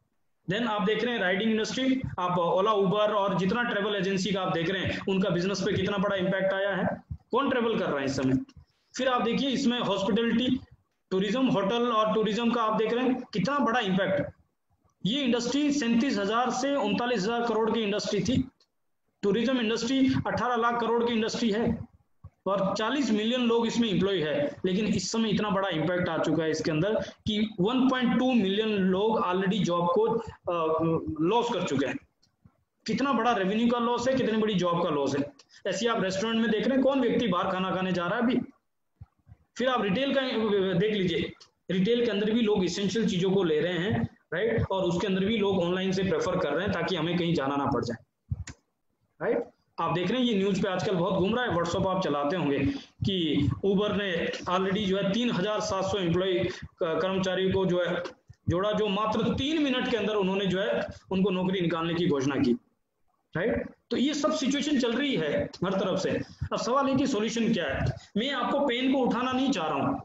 देन आप देख रहे हैं राइडिंग इंडस्ट्री आप ओला उबर और जितना ट्रेवल एजेंसी का आप देख रहे हैं, उनका बिज़नेस पे कितना बड़ा इम्पैक्ट आया है? कौन ट्रेवल कर रहा है इस समय? फिर आप देखिए इसमें हॉस्पिटलिटी टूरिज़्म होटल और टूरिज़्म का आप देख रहे हैं, कितना बड़ा इम्पैक्ट ये इंडस्ट्री सैंतीस हज़ार से उनतालीस हज़ार करोड़ की इंडस्ट्री थी। टूरिज़्म इंडस्ट्री 18 लाख करोड़ की इंडस्ट्री है और 40 मिलियन लोग इसमें इंप्लॉय है। लेकिन इस समय इतना बड़ा इंपैक्ट आ चुका है इसके अंदर कि 1.2 मिलियन लोग ऑलरेडी जॉब को लॉस कर चुके हैं। कितना बड़ा रेवेन्यू का लॉस है, कितनी बड़ी जॉब का लॉस है। ऐसे आप रेस्टोरेंट में देख रहे हैं, कौन व्यक्ति बाहर खाना खाने जा रहा है अभी? फिर आप रिटेल का, देख लीजिए रिटेल के अंदर भी लोग इसेंशियल चीज़ों को ले रहे हैं राइट और उसके अंदर भी लोग ऑनलाइन से प्रेफर कर रहे हैं ताकि हमें कहीं जाना ना पड़ जाए राइट आप देख रहे हैं, ये न्यूज़ पे आजकल बहुत घूम रहा है व्हाट्सअप आप चलाते होंगे कि उबर ने ऑलरेडी जो है तीन हज़ार सात सौ एम्प्लॉय कर्मचारी को जो है जोड़ा, जो मात्र तीन मिनट के अंदर उन्होंने जो है उनको नौकरी निकालने की घोषणा की राइट तो ये सब सिचुएशन चल रही है हर तरफ़ से। अब सवाल है कि सॉल्यूशन क्या है? मैं आपको पेन को उठाना नहीं चाह रहा हूँ।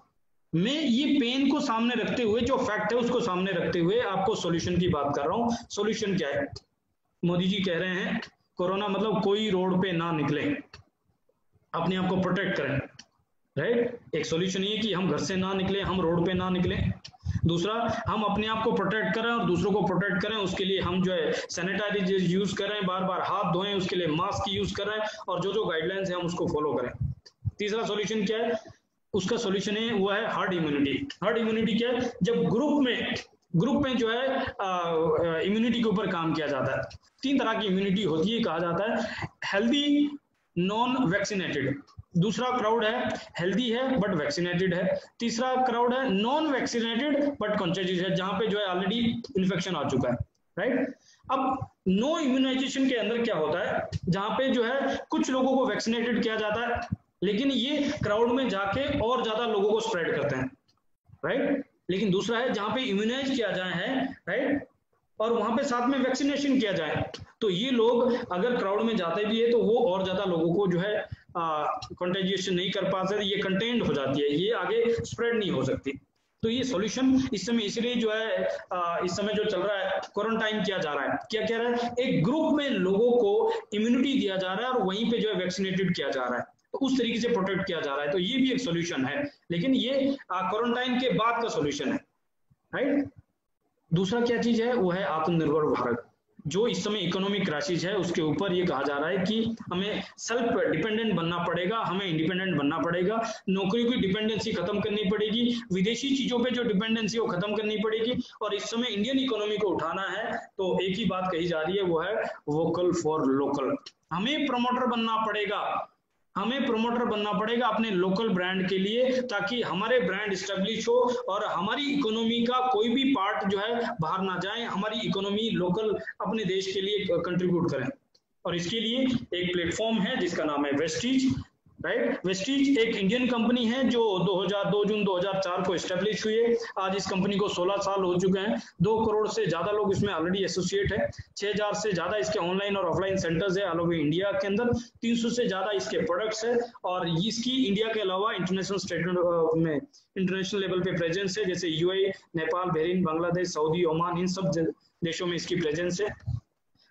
मैं ये पेन को सामने रखते हुए, जो फैक्ट है उसको सामने रखते हुए आपको सॉल्यूशन की बात कर रहा हूँ। सॉल्यूशन क्या है? मोदी जी कह रहे हैं, कोरोना मतलब कोई रोड पे ना निकले। अपने आप को प्रोटेक्ट करें। राइट एक सोल्यूशन ये कि हम घर से ना निकले, हम रोड पे ना निकले। दूसरा, हम अपने आप को प्रोटेक्ट करें और दूसरों को प्रोटेक्ट करें, उसके लिए हम जो है सैनिटाइजर यूज़ करें बार बार हाथ धोएँ, उसके लिए मास्क यूज़ करें और जो जो गाइडलाइंस है हम उसको फॉलो करें। तीसरा सोल्यूशन क्या है? उसका सोल्यूशन है, वो है हार्ड इम्यूनिटी हार्ड इम्यूनिटी क्या है? जब ग्रुप में ग्रुप में जो है इम्यूनिटी के ऊपर काम किया जाता है। तीन तरह की इम्यूनिटी होती है, कहा जाता है। हेल्दी नॉन वैक्सीनेटेड दूसरा क्राउड है हेल्दी है बट वैक्सीनेटेड है। तीसरा क्राउड है नॉन वैक्सीनेटेड बट कॉन्शियस है, जहाँ पे जो है ऑलरेडी इन्फेक्शन आ चुका है राइट अब नो इम्यूनाइजेशन के अंदर क्या होता है? जहाँ पे जो है कुछ लोगों को वैक्सीनेटेड किया जाता है, लेकिन ये क्राउड में जाके और ज़्यादा लोगों को स्प्रेड करते हैं राइट लेकिन दूसरा है, जहाँ पे इम्यूनाइज किया जाए है राइट और वहाँ पे साथ में वैक्सीनेशन किया जाए तो ये लोग अगर क्राउड में जाते भी है तो वो और ज़्यादा लोगों को जो है कंटेजिएशन नहीं कर पाते ये कंटेंट हो जाती है ये आगे स्प्रेड नहीं हो सकती। तो ये सॉल्यूशन इस समय इसलिए जो है आ, इस समय जो चल रहा है क्वारंटाइन किया जा रहा है। क्या कह रहा है? एक ग्रुप में लोगों को इम्यूनिटी दिया जा रहा है और वहीं पे जो है वैक्सीनेटेड किया जा रहा है। तो उस तरीके से प्रोटेक्ट किया जा रहा है। तो ये भी एक सोल्यूशन है। लेकिन ये क्वारंटाइन के बाद का सोल्यूशन है। राइट दूसरा क्या चीज़ है? वो है आत्मनिर्भर भारत। जो इस समय इकोनॉमिक क्राइसिस है, उसके ऊपर ये कहा जा रहा है कि हमें सेल्फ डिपेंडेंट बनना पड़ेगा, हमें इंडिपेंडेंट बनना पड़ेगा, नौकरी की डिपेंडेंसी खत्म करनी पड़ेगी, विदेशी चीज़ों पे जो डिपेंडेंसी वो खत्म करनी पड़ेगी, और इस समय इंडियन इकोनॉमी को उठाना है तो एक ही बात कही जा रही है, वो है वोकल फॉर लोकल हमें प्रमोटर बनना पड़ेगा। हमें प्रोमोटर बनना पड़ेगा अपने लोकल ब्रांड के लिए, ताकि हमारे ब्रांड स्टेब्लिश हो और हमारी इकोनॉमी का कोई भी पार्ट जो है बाहर ना जाए, हमारी इकोनॉमी लोकल अपने देश के लिए कंट्रीब्यूट करें। और इसके लिए एक प्लेटफॉर्म है जिसका नाम है वेस्टीज राइट वेस्टीज एक इंडियन कंपनी है जो 2002 जून 2004 को स्टेब्लिश हुई है। आज इस कंपनी को 16 साल हो चुके हैं। दो करोड़ से ज़्यादा लोग इसमें ऑलरेडी एसोसिएट है। 6000 से ज़्यादा इसके ऑनलाइन और ऑफलाइन सेंटर्स है ऑल ओवर इंडिया के अंदर। 300 से ज़्यादा इसके प्रोडक्ट्स है। और इसकी इंडिया के अलावा इंटरनेशनल स्टेटमेंट में इंटरनेशनल लेवल पे प्रेजेंस है। जैसे UAE Nepal Bahrain Bangladesh Saudi Oman इन सब देशों में इसकी प्रेजेंस है।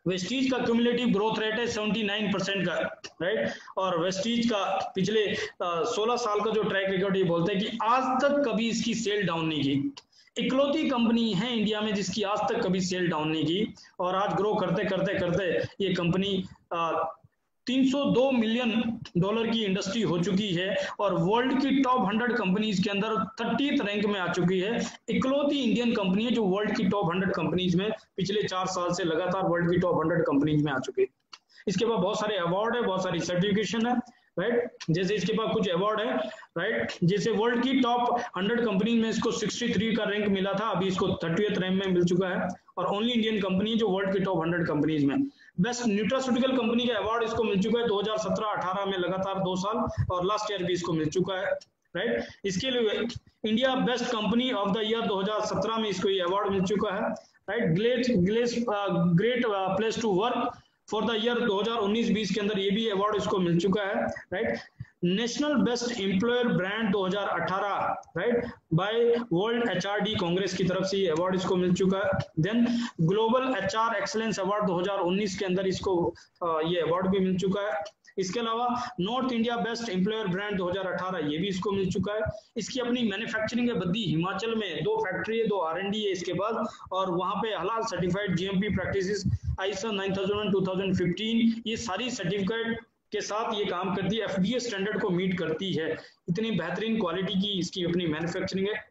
वेस्टीज का क्यूमुलेटिव ग्रोथ रेट है 79 परसेंट का राइट और वेस्टीज का पिछले आ, 16 साल का जो ट्रैक रिकॉर्ड ये बोलते हैं कि आज तक कभी इसकी सेल डाउन नहीं की। इकलौती कंपनी है इंडिया में जिसकी आज तक कभी सेल डाउन नहीं की और आज ग्रो करते करते करते ये कंपनी 302 मिलियन डॉलर की इंडस्ट्री हो चुकी है और वर्ल्ड की टॉप 100 कंपनीज़ के अंदर थर्टी रैंक में आ चुकी है। इकलौती इंडियन कंपनी है जो वर्ल्ड की टॉप 100 कंपनीज़ में पिछले चार साल से लगातार वर्ल्ड की टॉप 100 कंपनीज़ में आ चुकी है। इसके बाद बहुत सारे अवार्ड है, बहुत सारी सर्टिफिकेशन है राइट जैसे इसके पास कुछ अवार्ड है राइट जैसे वर्ल्ड की टॉप 100 कंपनी में इसको 63 का रैंक मिला था, अभी इसको थर्टी रैंक में मिल चुका है। और ओनली इंडियन कंपनी जो वर्ल्ड की टॉप 100 कंपनीज़ में। बेस्ट न्यूट्रास्यूटिकल कंपनी का अवार्ड इसको मिल चुका है 2017-18 में लगातार दो साल और लास्ट ईयर भी इसको मिल चुका है राइट इसके लिए India best company of the year 2017 में इसको ये अवार्ड मिल चुका है राइट ग्लेट glace great place to work for the year 2019-20 के अंदर ये भी अवार्ड इसको मिल चुका है right national best employer brand 2018 right by world HRD Congress की तरफ़ से अवार्ड इसको मिल चुका है। Then global HR excellence award 2019 के अंदर इसको ये अवार्ड भी मिल चुका है। इसके अलावा North India best employer brand 2018 ये भी इसको मिल चुका है। इसकी अपनी मैन्युफैक्चरिंग है बद्दी, हिमाचल में दो फैक्ट्री है, दो आर है इसके बाद, और वहाँ पे हलाल सर्टिफाइड जीएमपी प्रैक्टिसेस आईएसओ 9001 2015 ये सारी सर्टिफिकेट के साथ ये काम करती है। एफडीए स्टैंडर्ड को मीट करती है। इतनी बेहतरीन क्वालिटी की इसकी अपनी मैन्युफैक्चरिंग है।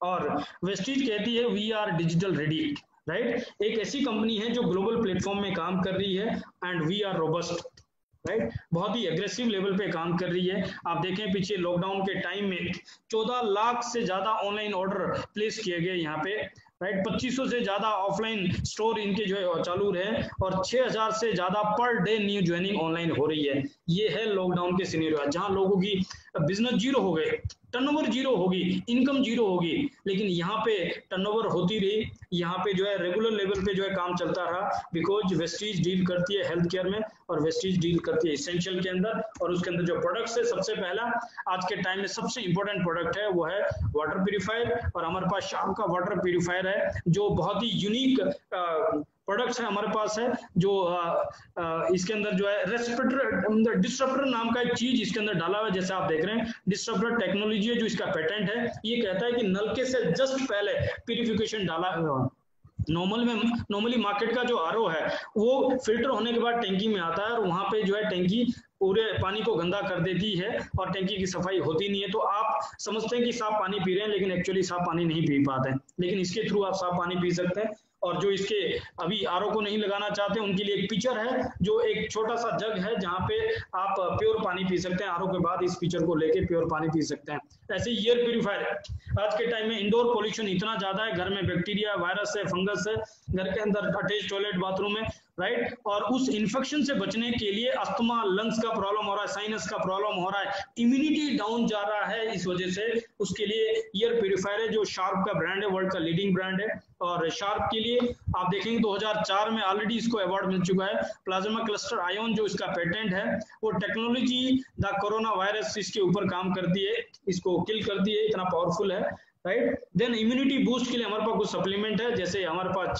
और वेस्टीज कहती है we are digital ready right एक ऐसी कंपनी है जो ग्लोबल प्लेटफॉर्म में काम कर रही है and we are robust right बहुत ही एग्रेसिव लेवल पे काम कर रही है। आप देखें, पीछे लॉकडाउन के टाइम में 14 लाख से ज़्यादा ऑनलाइन ऑर्डर प्लेस किए गए यहाँ पे। राइट 2500 से ज़्यादा ऑफलाइन स्टोर इनके जो है, चालू रहे और 6000 से ज़्यादा per day new joining online हो रही है। ये है लॉकडाउन के सीनियर जहाँ लोगों की बिज़नेस ज़ीरो हो गए टर्नओवर ज़ीरो होगी इनकम ज़ीरो होगी, लेकिन यहाँ पे टर्नओवर होती रही, यहाँ पे जो है रेगुलर लेवल पे जो है काम चलता रहा बिकॉज़ वेस्टीज डील करती है हेल्थ केयर में, और वेस्टीज डील करती है इसेंशियल के अंदर, और उसके अंदर जो प्रोडक्ट्स है, सबसे पहला, आज के टाइम में सबसे इंपॉर्टेंट प्रोडक्ट है, वो है वाटर प्योरीफायर और हमारे पास शाम का वाटर प्योरीफायर है, जो बहुत ही यूनिक प्रोडक्ट्स है हमारे पास है जो आ, आ, इसके अंदर जो है रेस्पिरेटर डिस्ट्रप्टर नाम का एक चीज़ इसके अंदर डाला हुआ है जैसे आप देख रहे हैं डिस्ट्रप्टर टेक्नोलॉजी है जो इसका पेटेंट है। ये कहता है कि नलके से जस्ट पहले प्यूरिफिकेशन डाला नॉर्मल में नॉर्मली मार्केट का जो आर है वो फ़िल्टर होने के बाद टैंकी में आता है और वहाँ पे जो है टैंकी पूरे पानी को गंदा कर देती है और टैंकी की सफ़ाई होती नहीं है। तो आप समझते हैं कि साफ़ पानी पी रहे हैं लेकिन एक्चुअली साफ़ पानी नहीं पी पाते। लेकिन इसके थ्रू आप साफ़ पानी पी सकते हैं। और जो इसके अभी आरओ को नहीं लगाना चाहते, उनके लिए एक पिक्चर है, जो एक छोटा सा जग है, जहाँ पे आप प्योर पानी पी सकते हैं। आरओ के बाद इस पिचर को लेके प्योर पानी पी सकते हैं। ऐसे एयर प्योरीफायर आज के टाइम में इंडोर पोल्यूशन इतना ज़्यादा है, घर में बैक्टीरिया वायरस है फंगस है, घर के अंदर अटैच टॉयलेट बाथरूम है राइट और उस इन्फेक्शन से बचने के लिए अस्थमा लंग्स का प्रॉब्लम हो रहा है साइनस का प्रॉब्लम हो रहा है। इम्यूनिटी डाउन जा रहा है, इस वजह से उसके लिए ईयर प्योरीफायर है, जो शार्प का ब्रांड है वर्ल्ड का लीडिंग ब्रांड है। और शार्प के लिए आप देखेंगे 2004 में ऑलरेडी इसको अवार्ड मिल चुका है। प्लाज्मा क्लस्टर आयोन जो इसका पेटेंट है, वो टेक्नोलॉजी द कोरोना वायरस इसके ऊपर काम करती है, इसको किल करती है, इतना पावरफुल है। राइट देन इम्यूनिटी बूस्ट के लिए हमारे पास कुछ सप्लीमेंट है, जैसे हमारे पास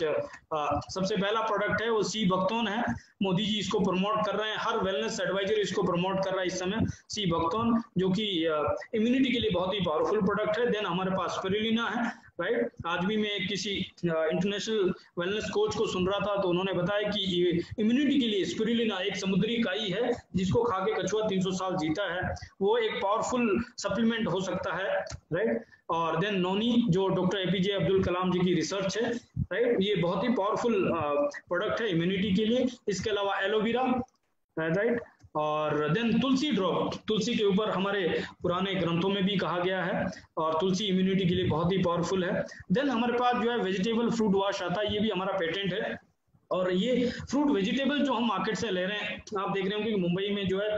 सबसे पहला प्रोडक्ट है, वो सी भक्तोन है। मोदी जी इसको प्रमोट कर रहे हैं, हर वेलनेस एडवाइजर इसको प्रमोट कर रहा है इस समय सी भक्तोन जो कि इम्यूनिटी के लिए बहुत ही पावरफुल प्रोडक्ट है। देन हमारे पास स्पिरुलिना है राइट आज भी मैं किसी इंटरनेशनल वेलनेस कोच को सुन रहा था तो उन्होंने बताया कि इम्यूनिटी के लिए स्पिरुलिना एक समुद्री काई है, जिसको खा के कछुआ 300 साल जीता है। वो एक पावरफुल सप्लीमेंट हो सकता है राइट और देन नोनी, जो डॉक्टर एपीजे अब्दुल कलाम जी की रिसर्च है राइट ये बहुत ही पावरफुल प्रोडक्ट है इम्यूनिटी के लिए। इसके अलावा एलोवेरा राइट और देन तुलसी ड्रॉप तुलसी के ऊपर हमारे पुराने ग्रंथों में भी कहा गया है और तुलसी इम्यूनिटी के लिए बहुत ही पावरफुल है। देन हमारे पास जो है वेजिटेबल फ्रूट वॉश आता है, ये भी हमारा पेटेंट है। और ये फ्रूट वेजिटेबल जो हम मार्केट से ले रहे हैं, आप देख रहे हो कि मुंबई में जो है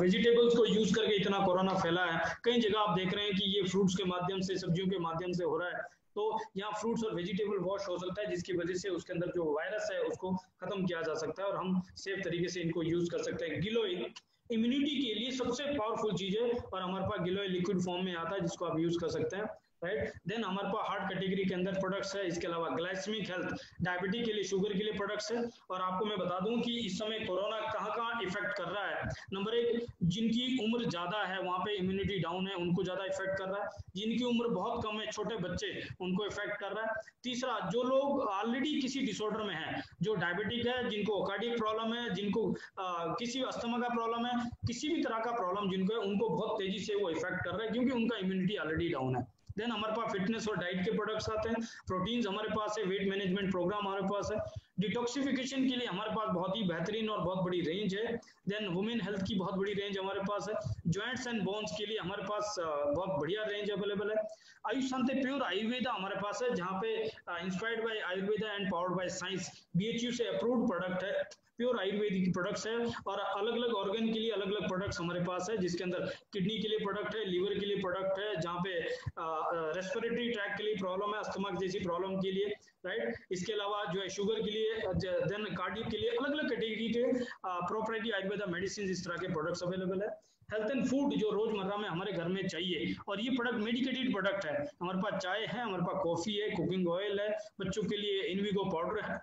वेजिटेबल्स को यूज़ करके इतना कोरोना फैला है। कई जगह आप देख रहे हैं कि ये फ्रूट्स के माध्यम से, सब्जियों के माध्यम से हो रहा है। तो यहाँ फ्रूट्स और वेजिटेबल वॉश हो सकता है, जिसकी वजह से उसके अंदर जो वायरस है, उसको खत्म किया जा सकता है और हम सेफ़ तरीके से इनको यूज़ कर सकते हैं। गिलोइन इम्यूनिटी के लिए सबसे पावरफुल चीज़ है और हमारे पास गिलोय लिक्विड फॉर्म में आता है, जिसको आप यूज़ कर सकते हैं। राइट देन हमारे पास हार्ट कैटेगरी के अंदर प्रोडक्ट्स है इसके अलावा ग्लाइसमिक हेल्थ डायबिटीज़ के लिए शुगर के लिए प्रोडक्ट्स है। और आपको मैं बता दूँ कि इस समय कोरोना कहाँ कहाँ इफ़ेक्ट कर रहा है? नंबर एक जिनकी उम्र ज़्यादा है वहाँ पे इम्यूनिटी डाउन है उनको ज़्यादा इफ़ेक्ट कर रहा है। जिनकी उम्र बहुत कम है छोटे बच्चे उनको इफ़ेक्ट कर रहा है। तीसरा जो लोग ऑलरेडी किसी डिसऑर्डर में है जो डायबिटिक है जिनको कार्डियक प्रॉब्लम है जिनको आ, किसी अस्थमा का प्रॉब्लम है किसी भी तरह का प्रॉब्लम जिनको है उनको बहुत तेज़ी से वो इफ़ेक्ट कर रहा है क्योंकि उनका इम्यूनिटी ऑलरेडी डाउन है। देन हमारे पास फिटनेस और डाइट के प्रोडक्ट्स आते हैं। प्रोटीन्स हमारे पास है वेट मैनेजमेंट प्रोग्राम हमारे पास है। डिटॉक्सिफिकेशन के लिए हमारे पास बहुत ही बेहतरीन और बहुत बड़ी रेंज है। देन वुमेन हेल्थ की बहुत बड़ी रेंज हमारे पास है। ज्वाइंट्स एंड बोन्स के लिए हमारे पास बहुत बढ़िया रेंज अवेलेबल है। आयुष शांति प्योर आयुर्वेदा हमारे पास है, जहाँ पे inspired by Ayurveda and powered by science BHU से अप्रूव्ड प्रोडक्ट है। प्योर आयुर्वेदिक प्रोडक्ट्स है और अलग अलग ऑर्गन के लिए अलग अलग प्रोडक्ट्स हमारे पास है, जिसके अंदर किडनी के लिए प्रोडक्ट है लीवर के लिए प्रोडक्ट है, जहाँ पे रेस्पिरेटरी ट्रैक के लिए प्रॉब्लम है अस्थमा जैसी प्रॉब्लम के लिए राइट इसके अलावा जो है शुगर के लिए देन कार्डियक के लिए अलग अलग कैटेगरी के प्रोपरेटी आयुर्वेदा मेडिसिन इस तरह के प्रोडक्ट्स अवेलेबल है। हेल्थ एंड फ़ूड जो रोज़मर्रा में हमारे घर में चाहिए, और ये प्रोडक्ट मेडिकेटेड प्रोडक्ट है। हमारे पास चाय है, हमारे पास कॉफ़ी है कुकिंग ऑयल है, बच्चों के लिए इनविगो पाउडर है,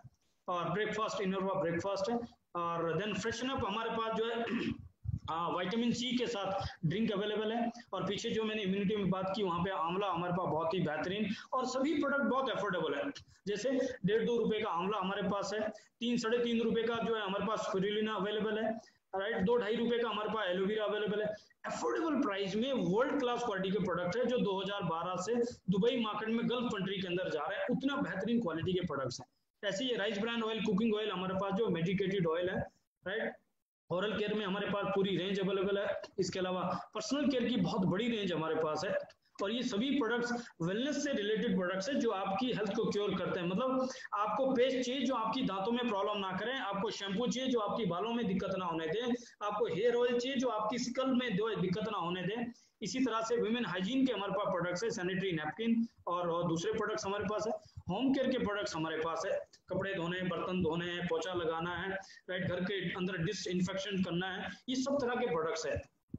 और ब्रेकफास्ट इनोवा ब्रेकफास्ट है। और देन फ्रेशन अप हमारे पास जो है वाइटामिन सी के साथ ड्रिंक अवेलेबल है। और पीछे जो मैंने इम्यूनिटी में बात की, वहाँ पे आंवला हमारे पास बहुत ही बेहतरीन और सभी प्रोडक्ट बहुत अफोर्डेबल है। जैसे डेढ़ दो रुपए का आंवला हमारे पास है, तीन, साढ़े तीन रुपए का जो है हमारे पास फिरिलिना अवेलेबल है। राइट, दो ढाई रुपए का हमारे पास एलोवेरा अवेलेबल है। अफोर्डेबल प्राइस में वर्ल्ड क्लास क्वालिटी के प्रोडक्ट है जो 2012 से दुबई मार्केट में गल्फ कंट्री के अंदर जा रहे हैं। उतना बेहतरीन क्वालिटी के प्रोडक्ट्स हैं। ऐसे ही rice brand oil cooking oil हमारे पास जो मेडिकेटेड ऑयल है राइट ओरल केयर में हमारे पास पूरी रेंज अवेलेबल है। इसके अलावा पर्सनल केयर की बहुत बड़ी रेंज हमारे पास है। और ये सभी प्रोडक्ट्स वेलनेस से रिलेटेड प्रोडक्ट्स है जो आपकी हेल्थ को क्योर करते हैं। मतलब आपको पेस्ट चाहिए जो आपकी दांतों में प्रॉब्लम ना करें आपको शैम्पू चाहिए जो आपकी बालों में दिक्कत ना होने दें आपको हेयर ऑयल चाहिए जो आपकी स्कल में दिक्कत ना होने दें। इसी तरह से वुमेन हाइजीन के हमारे पास प्रोडक्ट्स है सैनिटरी नैपकिन और, दूसरे प्रोडक्ट्स हमारे पास है। होम केयर के प्रोडक्ट्स हमारे पास है। कपड़े धोने बर्तन धोने पोछा लगाना है राइट घर के अंदर डिस इन्फेक्शन करना है। ये सब तरह के प्रोडक्ट्स है।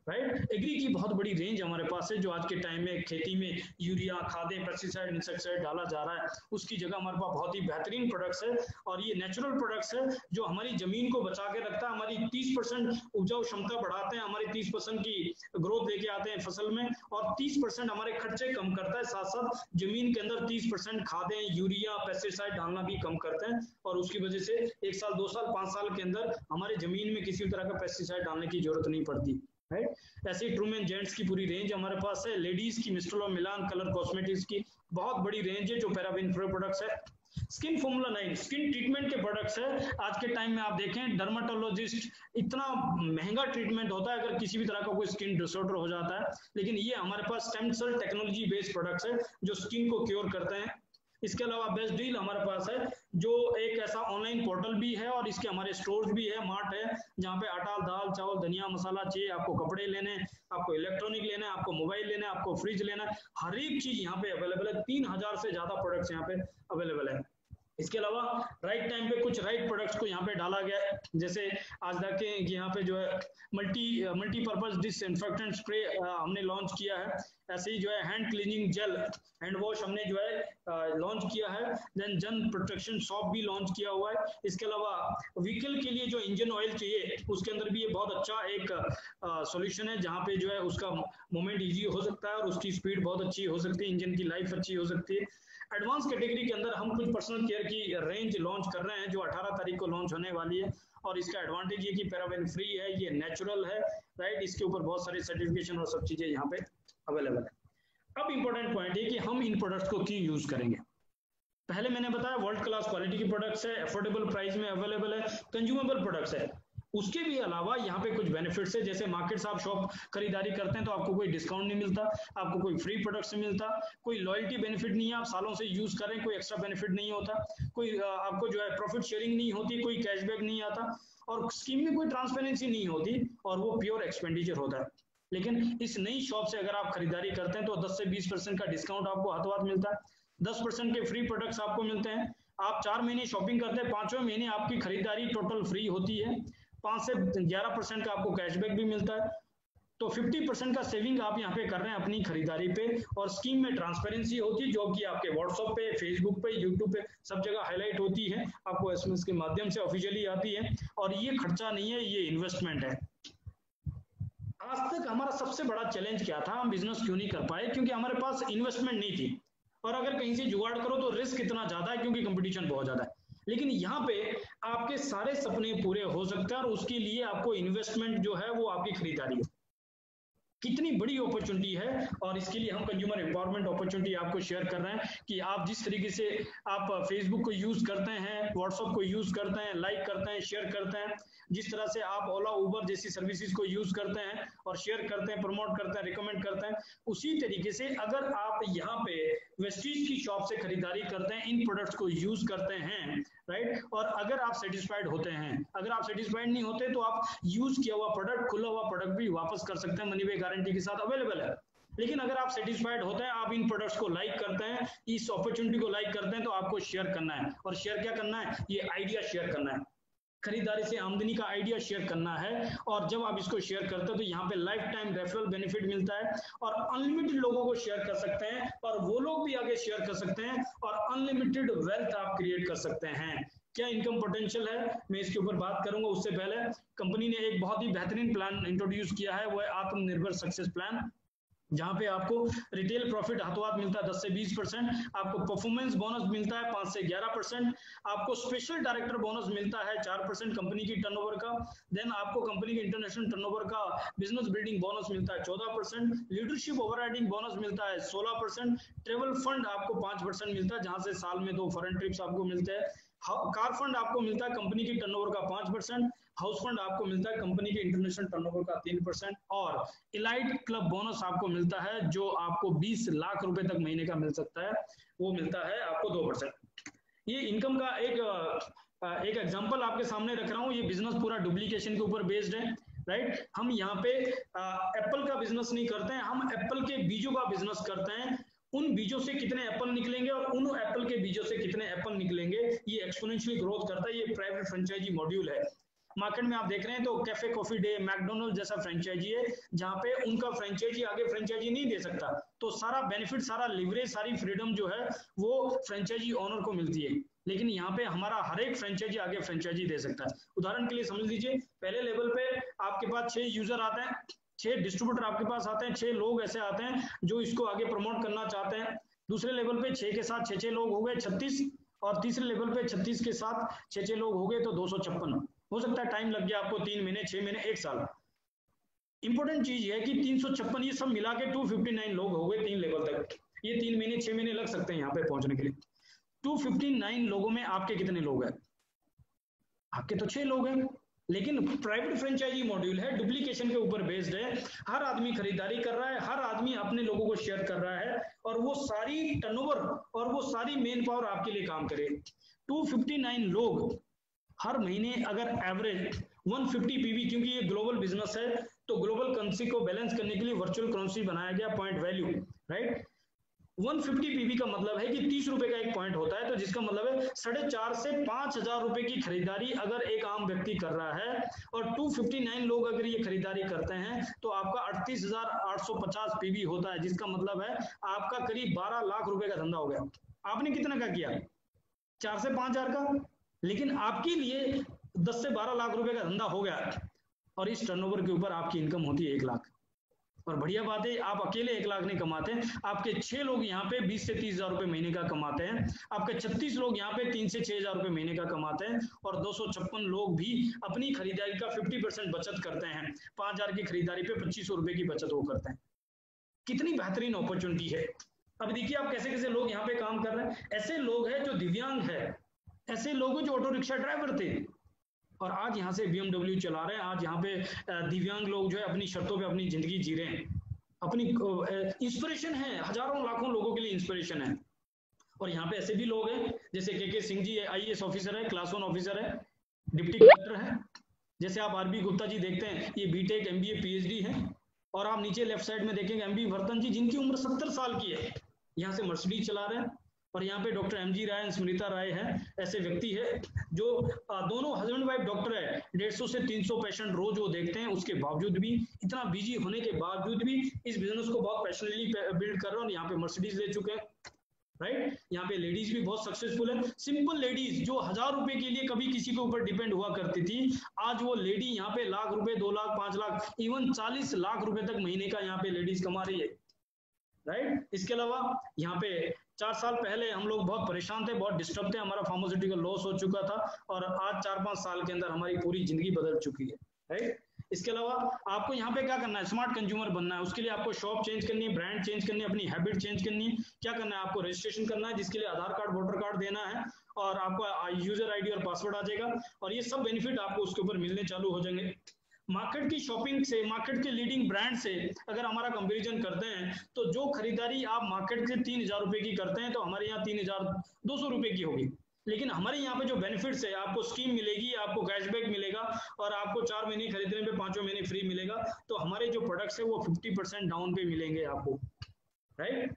राइट एग्री की बहुत बड़ी रेंज हमारे पास है, जो आज के टाइम में, खेती में यूरिया, खादें पेस्टिसाइड इंसेक्टिसाइड डाला जा रहा है, उसकी जगह हमारे पास बहुत ही बेहतरीन प्रोडक्ट्स है और ये नेचुरल प्रोडक्ट्स है, जो हमारी ज़मीन को बचा के रखता है, हमारी तीस परसेंट उपजाऊ क्षमता बढ़ाते हैं, हमारी तीस परसेंट की ग्रोथ लेके आते हैं फ़सल में और तीस परसेंट हमारे खर्चे कम करता है साथ साथ ज़मीन के अंदर तीस परसेंट खादें, यूरिया पेस्टिसाइड डालना भी कम करते हैं और उसकी वजह से एक साल, दो साल, पाँच साल के अंदर हमारे ज़मीन में किसी तरह का पेस्टिसाइड डालने की ज़रूरत नहीं पड़ती। राइट ऐसे ट्रूमेन जेंट्स की पूरी रेंज हमारे पास है। लेडीज़ की मिस्टर और मिलान कलर कॉस्मेटिक्स की बहुत बड़ी रेंज है, जो पैराबिन फ्री प्रोडक्ट्स है। Skin formula nine skin treatment के प्रोडक्ट्स है। आज के टाइम में आप देखें डर्माटोलॉजिस्ट इतना महँगा ट्रीटमेंट होता है, अगर किसी भी तरह का कोई स्किन डिसऑर्डर हो जाता है। लेकिन ये हमारे पास stem cell technology based products है, जो स्किन को क्योर करते हैं। इसके अलावा बेस्ट डील हमारे पास है, जो एक ऐसा ऑनलाइन पोर्टल भी है और इसके हमारे स्टोर्स भी है मार्ट है, जहाँ पे आटा दाल, चावल, धनिया, मसाला चाहिए, आपको कपड़े लेने आपको इलेक्ट्रॉनिक लेना है, आपको मोबाइल लेना है, आपको फ्रिज लेना हर एक चीज़ यहाँ पे अवेलेबल है। तीन हज़ार से ज़्यादा प्रोडक्ट्स यहाँ पे अवेलेबल है। इसके अलावा राइट टाइम पे कुछ राइट प्रोडक्ट्स को यहाँ पे डाला गया। जैसे आज देखें कि यहाँ पे जो है मल्टी मल्टीपर्पज डिसइंफेक्टेंट स्प्रे हमने लॉन्च किया है। ऐसे ही जो है hand cleaning gel hand wash हमने जो है लॉन्च किया है। देन जन प्रोटेक्शन सॉप भी लॉन्च किया हुआ है। इसके अलावा व्हीकल के लिए जो इंजन ऑयल चाहिए, उसके अंदर भी ये बहुत अच्छा एक सॉल्यूशन है, जहाँ पे जो है उसका मोमेंट इजी हो सकता है और उसकी स्पीड बहुत अच्छी हो सकती है, इंजन की लाइफ अच्छी हो सकती है। एडवांस कैटेगरी के अंदर हम कुछ पर्सनल केयर की रेंज लॉन्च कर रहे हैं, जो 18 तारीख को लॉन्च होने वाली है। और इसका एडवांटेज ये कि पैराबेन फ्री है, ये नेचुरल है राइट इसके ऊपर बहुत सारे सर्टिफिकेशन और सब चीज़ें यहाँ पे अवेलेबल है। अब इंपॉर्टेंट पॉइंट है कि हम इन प्रोडक्ट्स को क्यों यूज़ करेंगे? पहले मैंने बताया वर्ल्ड क्लास क्वालिटी की प्रोडक्ट्स है अफोर्डेबल प्राइस में अवेलेबल है कंज्यूमेबल प्रोडक्ट्स है। उसके भी अलावा यहाँ पे कुछ बेनिफिट्स है, जैसे मार्केट से आप शॉप खरीदारी करते हैं तो आपको कोई डिस्काउंट नहीं मिलता, आपको कोई फ्री प्रोडक्ट्स नहीं मिलता, कोई लॉयल्टी बेनिफिट नहीं है, आप सालों से यूज़ करें कोई एक्स्ट्रा बेनिफिट नहीं होता, कोई आपको जो है प्रॉफिट शेयरिंग नहीं होती, कोई कैशबैक नहीं आता और स्कीम में कोई ट्रांसपेरेंसी नहीं होती और वो प्योर एक्सपेंडिचर होता है। लेकिन इस नई शॉप से अगर आप खरीदारी करते हैं तो 10 से 20 परसेंट का डिस्काउंट आपको हाथों मिलता है। 10 परसेंट के फ्री प्रोडक्ट्स आपको मिलते हैं। आप चार महीने शॉपिंग करते हैं, पाँचवें महीने आपकी खरीदारी टोटल फ्री होती है। पाँच से ग्यारह परसेंट का आपको कैशबैक भी मिलता है। तो 50 परसेंट का सेविंग आप यहाँ पे कर रहे हैं अपनी खरीदारी पे और स्कीम में ट्रांसपेरेंसी होती है, जो कि आपके व्हाट्सएप पे फेसबुक पे यूट्यूब पे सब जगह हाईलाइट होती है। आपको एसएमएस के माध्यम से ऑफिशियली आती है और ये खर्चा नहीं है, ये इन्वेस्टमेंट है। आज तक हमारा सबसे बड़ा चैलेंज क्या था? हम बिज़नेस क्यों नहीं कर पाए? क्योंकि हमारे पास इन्वेस्टमेंट नहीं थी। और अगर कहीं से जुगाड़ करो तो रिस्क इतना ज़्यादा है, क्योंकि कंपटीशन बहुत ज़्यादा है। लेकिन यहाँ पे आपके सारे सपने पूरे हो सकते हैं और उसके लिए आपको इन्वेस्टमेंट जो है वो आपकी खरीदारी कितनी बड़ी अपॉर्चुनिटी है और इसके लिए हम कंज्यूमर एम्पावरमेंट अपॉर्चुनिटी आपको शेयर कर रहे हैं कि आप जिस तरीके से आप फेसबुक को यूज़ करते हैं व्हाट्सएप को यूज़ करते हैं लाइक करते हैं शेयर करते हैं, जिस तरह से आप ओला उबर जैसी सर्विसेज़ को यूज़ करते हैं और शेयर करते हैं प्रमोट करते हैं रिकमेंड करते हैं, उसी तरीके से अगर आप यहाँ पे वेस्टीज की शॉप से खरीदारी करते हैं, इन प्रोडक्ट्स को यूज़ करते हैं राइट और अगर आप सेटिस्फाइड होते हैं, अगर आप सेटिस्फाइड नहीं होते तो आप यूज़ किया हुआ प्रोडक्ट खुला हुआ प्रोडक्ट भी वापस कर सकते हैं मनी वे गारंटी के साथ अवेलेबल है। लेकिन अगर आप सेटिस्फाइड होते हैं, आप इन प्रोडक्ट्स को लाइक करते हैं, इस अपॉर्चुनिटी को लाइक करते हैं तो आपको शेयर करना है। और शेयर क्या करना है? ये आइडिया शेयर करना है। खरीदारी से आमदनी का आइडिया शेयर करना है। और जब आप इसको शेयर करते हो तो यहाँ पे लाइफ टाइम रेफरल बेनिफिट मिलता है और अनलिमिटेड लोगों को शेयर कर सकते हैं और वो लोग भी आगे शेयर कर सकते हैं और अनलिमिटेड वेल्थ आप क्रिएट कर सकते हैं। क्या इनकम पोटेंशियल है? मैं इसके ऊपर बात करूँगा उससे पहले। कंपनी ने एक बहुत ही बेहतरीन प्लान इंट्रोड्यूस किया है, वो है आत्मनिर्भर सक्सेस प्लान जहाँ पे आपको रिटेल प्रॉफिट हाथों हाथ मिलता है 10 से 20 परसेंट आपको परफॉर्मेंस बोनस मिलता है 5 से 11 परसेंट आपको स्पेशल डायरेक्टर बोनस मिलता है 4 परसेंट कंपनी की टर्नओवर का देन आपको कंपनी के इंटरनेशनल टर्नओवर का बिज़नेस बिल्डिंग बोनस मिलता है 14 परसेंट लीडरशिप ओवर बोनस मिलता है 16 परसेंट ट्रेवल फंड आपको पाँच परसेंट मिलता है जहाँ से साल में दो फॉरन ट्रिप्स आपको मिलते हैं कार फंड आपको मिलता है कंपनी की टर्नओवर का पाँच परसेंट हाउस फंड आपको मिलता है, कंपनी के इंटरनेशनल टर्नओवर का तीन परसेंट, और इलाइट क्लब बोनस आपको मिलता है, जो आपको 20 लाख रुपए तक महीने का मिल सकता है, वो मिलता है आपको दो परसेंट। ये इनकम का एक एक एग्जांपल आपके सामने रख रहा हूँ, ये बिज़नेस पूरा डुप्लीकेशन के ऊपर बेस्ड है राइट हम यहाँ पे एप्पल का बिज़नेस नहीं करते हैं, हम एप्पल के बीजों का बिज़नेस करते हैं, उन बीजों से कितने एप्पल निकलेंगे और उन एप्पल के बीजों से कितने एप्पल निकलेंगे, ये एक्सपोनेंशियली ग्रोथ करता है, ये प्राइवेट फ्रेंचाइजी मॉड्यूल है। मार्केट में आप देख रहे हैं तो कैफ़े, कॉफ़ी डे, मैकडोनल्ड जैसा फ्रेंचाइजी है, जहाँ पे उनका फ्रेंचाइजी आगे फ्रेंचाइजी नहीं दे सकता। तो सारा बेनिफिट सारा लिवरेज सारी फ्रीडम जो है, वो फ्रेंचाइजी ओनर को मिलती है। लेकिन यहाँ पे हमारा हर एक फ्रेंचाइजी आगे फ्रेंचाइजी दे सकता है। उदाहरण के लिए समझ लीजिए, पहले लेवल पे आपके पास छह यूज़र आते हैं, छह डिस्ट्रीब्यूटर आपके पास आते हैं, छह लोग ऐसे आते हैं जो इसको आगे प्रमोट करना चाहते हैं। दूसरे लेवल पे छह के साथ छह छह लोग हो गए, छत्तीस, और तीसरे लेवल पे छत्तीस के साथ छह छह लोग हो गए तो दो सौ छप्पन। हो सकता है टाइम लग गया आपको तीन महीने, छह महीने, एक साल। इंपॉर्टेंट चीज़ है कि तीन सौ छप्पन, ये सब मिला के टू लोग हो गए तीन लेवल तक। ये तीन महीने, छह महीने लग सकते हैं यहाँ पे पहुँचने के लिए। टू फिफ्टी नाइन लोगों में आपके कितने लोग हैं? आपके तो छह लोग हैं, लेकिन प्राइवेट फ्रेंचाइजी मॉड्यूल है डुप्लीकेशन के ऊपर बेस्ड है। हर आदमी खरीदारी कर रहा है, हर आदमी अपने लोगों को शेयर कर रहा है, और वो सारी टर्नओवर और वो सारी मेन पावर आपके लिए काम करे। 259 लोग हर महीने अगर एवरेज 150 पीवी क्योंकि ये ग्लोबल बिज़नेस है तो ग्लोबल करेंसी को बैलेंस करने के लिए वर्चुअल करेंसी बनाया गया पॉइंट वैल्यू राइट 150 पीवी का मतलब है कि तीस रुपए का एक पॉइंट होता है तो जिसका मतलब है साढ़े चार से पाँच हज़ार रुपए की खरीदारी अगर एक आम व्यक्ति कर रहा है, और 259 लोग अगर ये खरीदारी करते हैं तो आपका अड़तीस हज़ार आठ सौ पचास पीवी होता है, जिसका मतलब है आपका करीब बारह लाख रुपए का धंधा हो गया। आपने कितना का किया? चार से पाँच हज़ार का? लेकिन आपके लिए दस से बारह लाख रुपए का धंधा हो गया और इस टर्नओवर के ऊपर आपकी इनकम होती है एक लाख। और बढ़िया बात है, आप अकेले एक लाख नहीं कमाते हैं। आपके छह लोग यहाँ पे बीस से तीस हज़ार रुपए महीने का कमाते हैं। आपके छत्तीस लोग यहाँ पे तीन से छह हज़ार रुपए महीने का कमाते हैं और दो सौ छप्पन लोग भी अपनी खरीदारी का फिफ्टी परसेंट बचत करते हैं। पाँच हज़ार की खरीदारी पे पच्चीस रुपए की बचत वो करते हैं। कितनी बेहतरीन अपॉर्चुनिटी है। अब देखिए आप कैसे कैसे लोग यहाँ पे काम कर रहे हैं। ऐसे लोग हैं जो दिव्यांग है। ऐसे लोग जो ऑटो रिक्शा ड्राइवर थे। और आज यहाँ से बी चला रहे हैं। आज यहाँ पे दिव्यांग लोग जो है अपनी शर्तों पे अपनी ज़िंदगी जी रहे हैं। अपनी इंस्पिरेशन है। हज़ारों लाखों लोगों के लिए इंस्पिरेशन है। और यहाँ पे ऐसे भी लोग हैं, जैसे के के सिंह जी आई ऑफिसर है क्लास वन ऑफिसर है डिप्टी कलेक्टर है। जैसे आप आरबी गुप्ता जी देखते हैं, ये बीटेक एमबीए पीएचडी है। और आप नीचे लेफ़्ट साइड में देखेंगे एमबी वर्तन जी, जिनकी उम्र सत्तर साल की है। यहाँ से मर्सिडीज चला रहे हैं। और यहाँ पे डॉक्टर एम जी राय स्मृता राय है, ऐसे व्यक्ति है, जो दोनों हस्बैंड वाइफ डॉक्टर है, डेढ़ सौ तीन सौ पेशेंट रोज वो देखते हैं, उसके बावजूद भी, इतना बिज़ी होने के बावजूद भी, इस बिज़नेस को बहुत पैशनली बिल्ड कर रहे हैं और यहाँ पे मर्सिडीज ले चुके हैं राइट यहाँ पे लेडीज़ भी बहुत सक्सेसफुल है। सिंपल लेडीज़ जो हज़ार रुपए के लिए कभी किसी के ऊपर डिपेंड हुआ करती थी, आज वो लेडी यहाँ पे लाख रुपए, दो लाख, पाँच लाख इवन चालीस लाख रुपए तक महीने का यहाँ पे लेडीज़ कमा रही है राइट इसके अलावा यहाँ पे चार साल पहले हम लोग बहुत परेशान थे, बहुत डिस्टर्ब थे, हमारा फार्मास्यूटिकल लॉस हो चुका था और आज चार पाँच साल के अंदर हमारी पूरी ज़िंदगी बदल चुकी है राइट इसके अलावा आपको यहाँ पे क्या करना है? स्मार्ट कंज्यूमर बनना है, उसके लिए आपको शॉप चेंज करनी है ब्रांड चेंज करनी है, अपनी हैबिट चेंज करनी है। क्या करना है? आपको रजिस्ट्रेशन करना है, जिसके लिए आधार कार्ड वोटर कार्ड देना है और आपको यूज़र आईडी और पासवर्ड आ जाएगा और ये सब बेनिफिट आपको उसके ऊपर मिलने चालू हो जाएँगे। मार्केट की शॉपिंग से, मार्केट के लीडिंग ब्रांड से अगर हमारा कंपैरिजन करते हैं तो जो खरीदारी आप मार्केट से तीन हज़ार रुपए की करते हैं तो हमारे यहाँ तीन हज़ार दो सौ रुपए की होगी। लेकिन हमारे यहाँ पे जो बेनिफिट्स है, आपको स्कीम मिलेगी, आपको कैशबैक मिलेगा और आपको चार महीने खरीदने पे पाँचों महीने फ्री मिलेगा तो हमारे जो प्रोडक्ट्स है, वो फिफ्टी परसेंट डाउन पे मिलेंगे आपको। राइट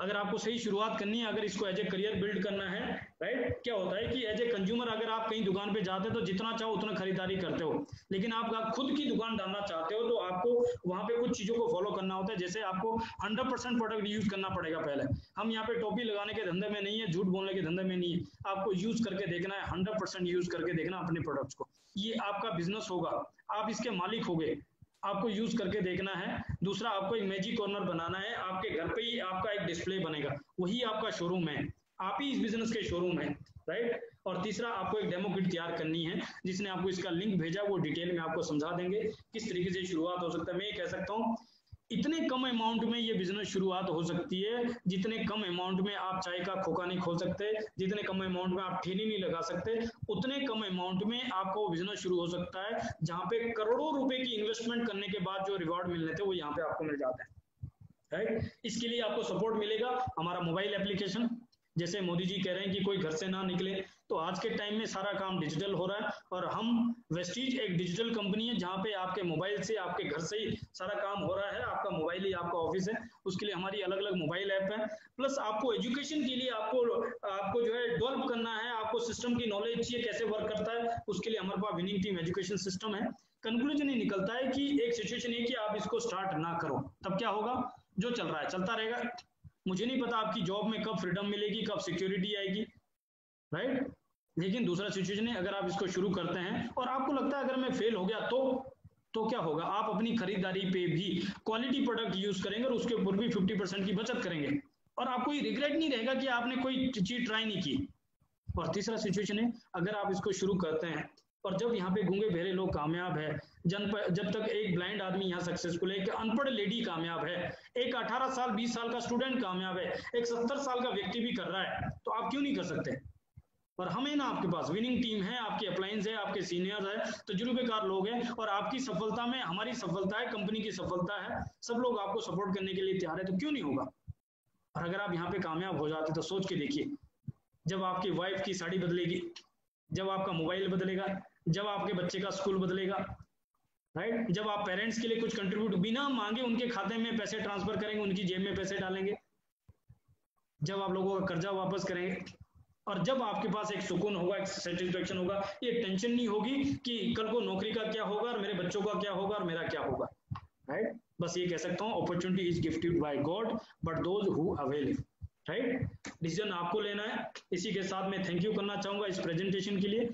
अगर आपको सही शुरुआत करनी है अगर इसको एज ए करियर बिल्ड करना है राइट क्या होता है कि एज ए कंज्यूमर अगर आप कहीं दुकान पे जाते हो तो जितना चाहो उतना खरीदारी करते हो। लेकिन आप, खुद की दुकान डालना चाहते हो तो आपको वहाँ पे कुछ चीज़ों को फॉलो करना होता है जैसे आपको हंड्रेड परसेंट प्रोडक्ट यूज़ करना पड़ेगा पहले। हम यहाँ पे टोपी लगाने के धंधे में नहीं है झूठ बोलने के धंधे में नहीं है। आपको यूज़ करके देखना है हंड्रेड यूज़ करके देखना अपने प्रोडक्ट्स को। ये आपका बिज़नेस होगा। आप इसके मालिक हो आपको यूज़ करके देखना है। दूसरा, आपको एक मैजिक कॉर्नर बनाना है। आपके घर पे ही आपका एक डिस्प्ले बनेगा। वही आपका शोरूम है। आप ही इस बिज़नेस के शोरूम है राइट और तीसरा, आपको एक डेमो किट तैयार करनी है, जिसने आपको इसका लिंक भेजा, वो डिटेल में आपको समझा देंगे। किस तरीके से शुरुआत हो सकता है? मैं ये कह सकता हूँ इतने कम अमाउंट में ये बिज़नेस शुरुआत हो सकती है, जितने कम अमाउंट में आप चाय का खोखा नहीं खोल सकते, जितने कम अमाउंट में आप ठेली नहीं लगा सकते, उतने कम अमाउंट में आपका वो बिज़नेस शुरू हो सकता है, जहाँ पे करोड़ों रुपए की इन्वेस्टमेंट करने के बाद जो रिवॉर्ड मिलने थे, वो यहाँ पे आपको मिल जाते हैं। राइट इसके लिए आपको सपोर्ट मिलेगा, हमारा मोबाइल एप्लीकेशन जैसे मोदी जी कह रहे हैं कि कोई घर से ना निकले तो आज के टाइम में सारा काम डिजिटल हो रहा है और हम वेस्टीज एक डिजिटल कंपनी है, जहाँ पे आपके मोबाइल से, आपके घर से ही सारा काम हो रहा है। आपका मोबाइल ही आपका ऑफ़िस है। उसके लिए हमारी अलग अलग मोबाइल ऐप है। प्लस आपको एजुकेशन के लिए आपको आपको जो है डेवलप करना है। आपको सिस्टम की नॉलेज चाहिए, कैसे वर्क करता है। उसके लिए हमारे पास विनिंग टीम एजुकेशन सिस्टम है। कंक्लूजन ये निकलता है कि एक सिचुएशन है कि आप इसको स्टार्ट ना करो। तब क्या होगा? जो चल रहा है, चलता रहेगा। मुझे नहीं पता आपकी जॉब में कब फ्रीडम मिलेगी, कब सिक्योरिटी आएगी राइट लेकिन दूसरा सिचुएशन है, अगर आप इसको शुरू करते हैं, और आपको लगता है अगर मैं फेल हो गया तो तो क्या होगा? आप अपनी खरीदारी पे भी क्वालिटी प्रोडक्ट यूज़ करेंगे और उसके ऊपर भी 50 परसेंट की बचत करेंगे। और आपको ये रिग्रेट नहीं रहेगा कि आपने कोई चीज़ ट्राई नहीं की। और तीसरा सिचुएशन है, अगर आप इसको शुरू करते हैं, और जब यहाँ पे गूँगे, बहरे लोग कामयाब है जन जब तक एक ब्लाइंड आदमी यहाँ सक्सेसफुल है, एक अनपढ़ लेडी कामयाब है, एक 18 साल 20 साल का स्टूडेंट कामयाब है, एक 70 साल का व्यक्ति भी कर रहा है तो आप क्यों नहीं कर सकते? और हमें ना आपके पास विनिंग टीम है, आपके अप्लायंस है, आपके सीनियर्स है, तजुर्बेकार लोग हैं, और आपकी सफलता में हमारी सफलता है कंपनी की सफलता है, सब लोग आपको सपोर्ट करने के लिए तैयार है तो क्यों नहीं होगा? और अगर आप यहाँ पे कामयाब हो जाते तो सोच के देखिए, जब आपकी वाइफ की साड़ी बदलेगी, जब आपका मोबाइल बदलेगा, जब आपके बच्चे का स्कूल बदलेगा राइट जब आप पेरेंट्स के लिए कुछ कंट्रीब्यूट बिना मांगे उनके खाते में पैसे ट्रांसफ़र करेंगे, उनकी जेब में पैसे डालेंगे। जब आप लोगों का कर्जा वापस करेंगे, और जब आपके पास एक सुकून होगा, एक सेटिस्फेक्शन होगा, ये टेंशन नहीं होगी कि कल को नौकरी का क्या होगा, और मेरे बच्चों का क्या होगा, और मेरा क्या होगा। राइट बस ये कह सकता हूँ opportunity is gifted by God but those who avail right decision आपको लेना है। इसी के साथ मैं थैंक यू करना चाहूँगा इस प्रेजेंटेशन के लिए।